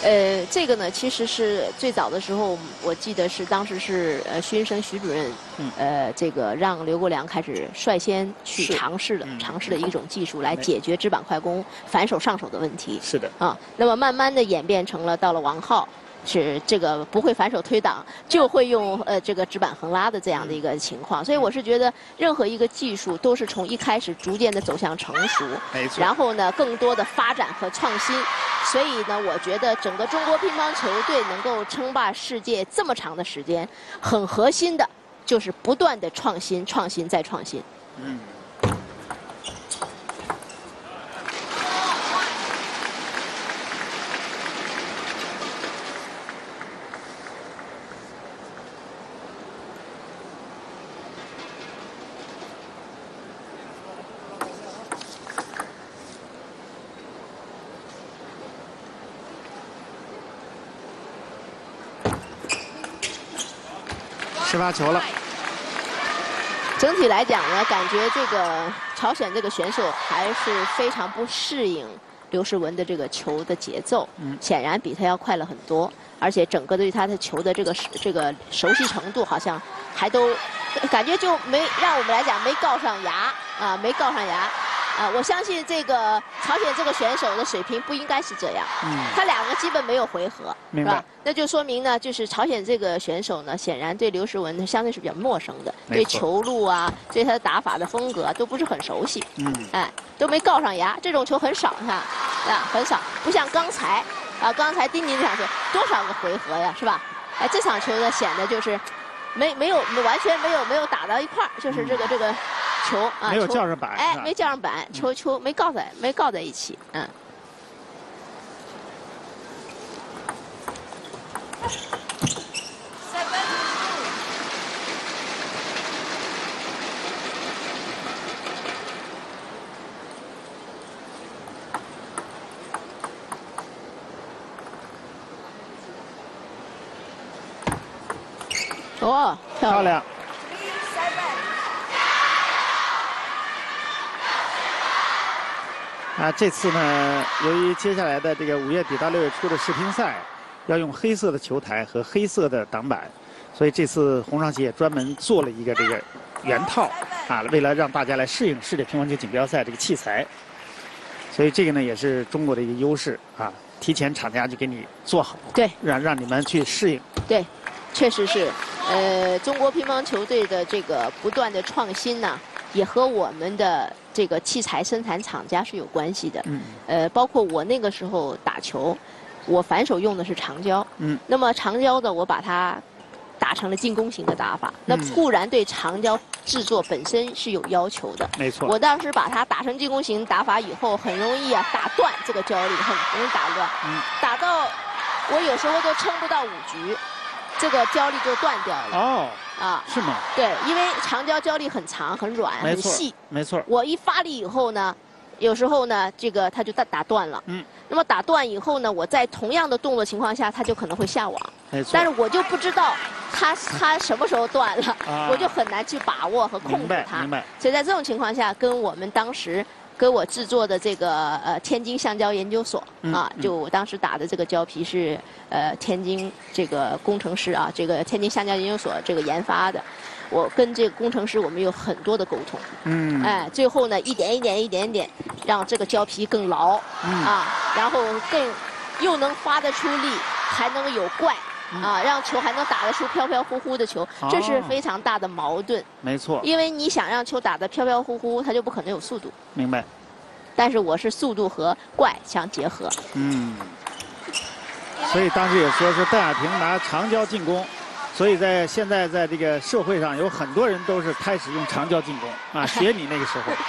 呃，这个呢，其实是最早的时候，我记得是当时是呃徐云生徐主任，嗯呃，这个让刘国梁开始率先去尝试的，嗯尝试的一种技术来解决直板快攻反手上手的问题。是的，啊，那么慢慢的演变成了到了王浩。是这个不会反手推挡，就会用呃这个直板横拉的这样的一个情况，所以我是觉得任何一个技术都是从一开始逐渐的走向成熟，没错。然后呢更多的发展和创新，所以呢我觉得整个中国乒乓球队能够称霸世界这么长的时间，很核心的就是不断的创新、创新再创新。嗯。十八球了，整体来讲呢，感觉这个朝鲜这个选手还是非常不适应刘诗雯的这个球的节奏，嗯显然比他要快了很多，而且整个对他的球的这个这个熟悉程度好像还都感觉就没让我们来讲没告上牙啊，没告上牙。啊，我相信这个朝鲜这个选手的水平不应该是这样，嗯他两个基本没有回合，是吧？那就说明呢，就是朝鲜这个选手呢，显然对刘诗雯相对是比较陌生的，对球路啊，对他的打法的风格啊都不是很熟悉，嗯，哎，都没告上牙，这种球很少，哈，啊，很少，不像刚才，啊，刚才丁宁这场球多少个回合呀，是吧？哎，这场球呢显得就是没没有完全没有没有打到一块儿，就是这个这个球啊，没有球叫上板哎，没叫上板，球球没告在没告在一起，嗯。哦，漂亮。漂亮。啊，这次呢，由于接下来的这个五月底到六月初的世乒赛，要用黑色的球台和黑色的挡板，所以这次红双喜也专门做了一个这个原套啊，为了让大家来适应世界乒乓球锦标赛这个器材，所以这个呢也是中国的一个优势啊，提前厂家就给你做好，对，让让你们去适应。对，确实是，呃，中国乒乓球队的这个不断的创新呢，也和我们的这个器材生产厂家是有关系的。嗯呃，包括我那个时候打球，我反手用的是长胶，嗯，那么长胶的我把它打成了进攻型的打法，那嗯固然对长胶制作本身是有要求的。没错。我当时把它打成进攻型打法以后，很容易啊打断这个胶力，很容易打乱。嗯打到我有时候都撑不到五局，这个胶力就断掉了。哦，啊，是吗？对，因为长胶胶力很长、很软、很细。，没错。我一发力以后呢，有时候呢，这个它就打打断了。嗯。那么打断以后呢，我在同样的动作情况下，它就可能会下网。没错。但是我就不知道它它什么时候断了，啊我就很难去把握和控制它。白明白。所以在这种情况下，跟我们当时给我制作的这个呃天津橡胶研究所嗯啊，嗯就我当时打的这个胶皮是呃天津这个工程师啊，这个天津橡胶研究所这个研发的。我跟这个工程师我们有很多的沟通，嗯。哎，最后呢一点一点一点点让这个胶皮更牢嗯啊，然后更又能发得出力，还能有怪。啊，让球还能打得出飘飘忽忽的球，这是非常大的矛盾。没错，因为你想让球打得飘飘忽忽，它就不可能有速度。明白。但是我是速度和怪相结合。嗯。所以当时也说是邓亚萍拿长焦进攻，所以在现在在这个社会上有很多人都是开始用长焦进攻啊，学你那个时候。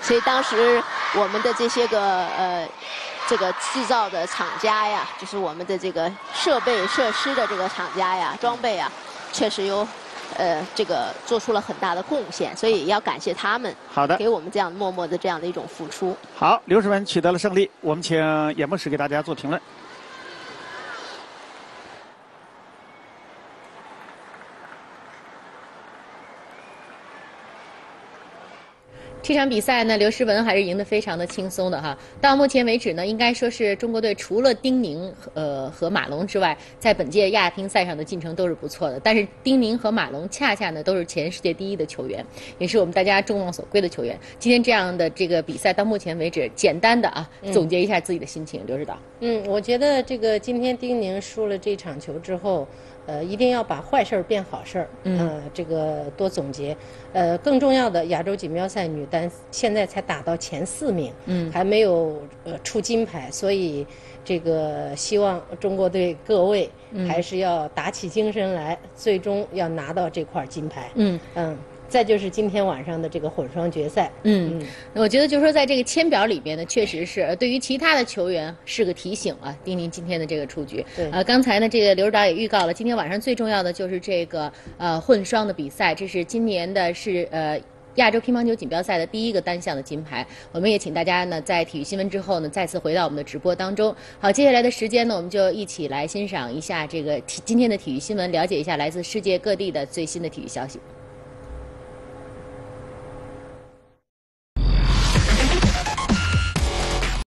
所以当时我们的这些个呃，这个制造的厂家呀，就是我们的这个设备设施的这个厂家呀，装备啊，确实有呃这个做出了很大的贡献，所以也要感谢他们。好的给我们这样默默的这样的一种付出。好，刘诗雯取得了胜利，我们请演播室给大家做评论。这场比赛呢，刘诗雯还是赢得非常的轻松的哈。到目前为止呢，应该说是中国队除了丁宁呃和马龙之外，在本届亚乒赛上的进程都是不错的。但是丁宁和马龙恰恰呢都是前世界第一的球员，也是我们大家众望所归的球员。今天这样的这个比赛到目前为止，简单的啊总结一下自己的心情，刘指导。嗯，我觉得这个今天丁宁输了这场球之后，呃，一定要把坏事儿变好事儿，嗯、这个多总结。呃，更重要的，亚洲锦标赛女单现在才打到前四名，嗯，还没有呃出金牌，所以这个希望中国队各位还是要打起精神来，最终要拿到这块金牌。嗯嗯，再就是今天晚上的这个混双决赛，嗯，嗯我觉得就是说，在这个签表里边呢，确实是呃对于其他的球员是个提醒啊。丁宁今天的这个出局，对呃，刚才呢，这个刘指导也预告了，今天晚上最重要的就是这个呃混双的比赛，这是今年的是呃。亚洲乒乓球锦标赛的第一个单项的金牌，我们也请大家呢在体育新闻之后呢再次回到我们的直播当中。好，接下来的时间呢，我们就一起来欣赏一下这个体今天的体育新闻，了解一下来自世界各地的最新的体育消息。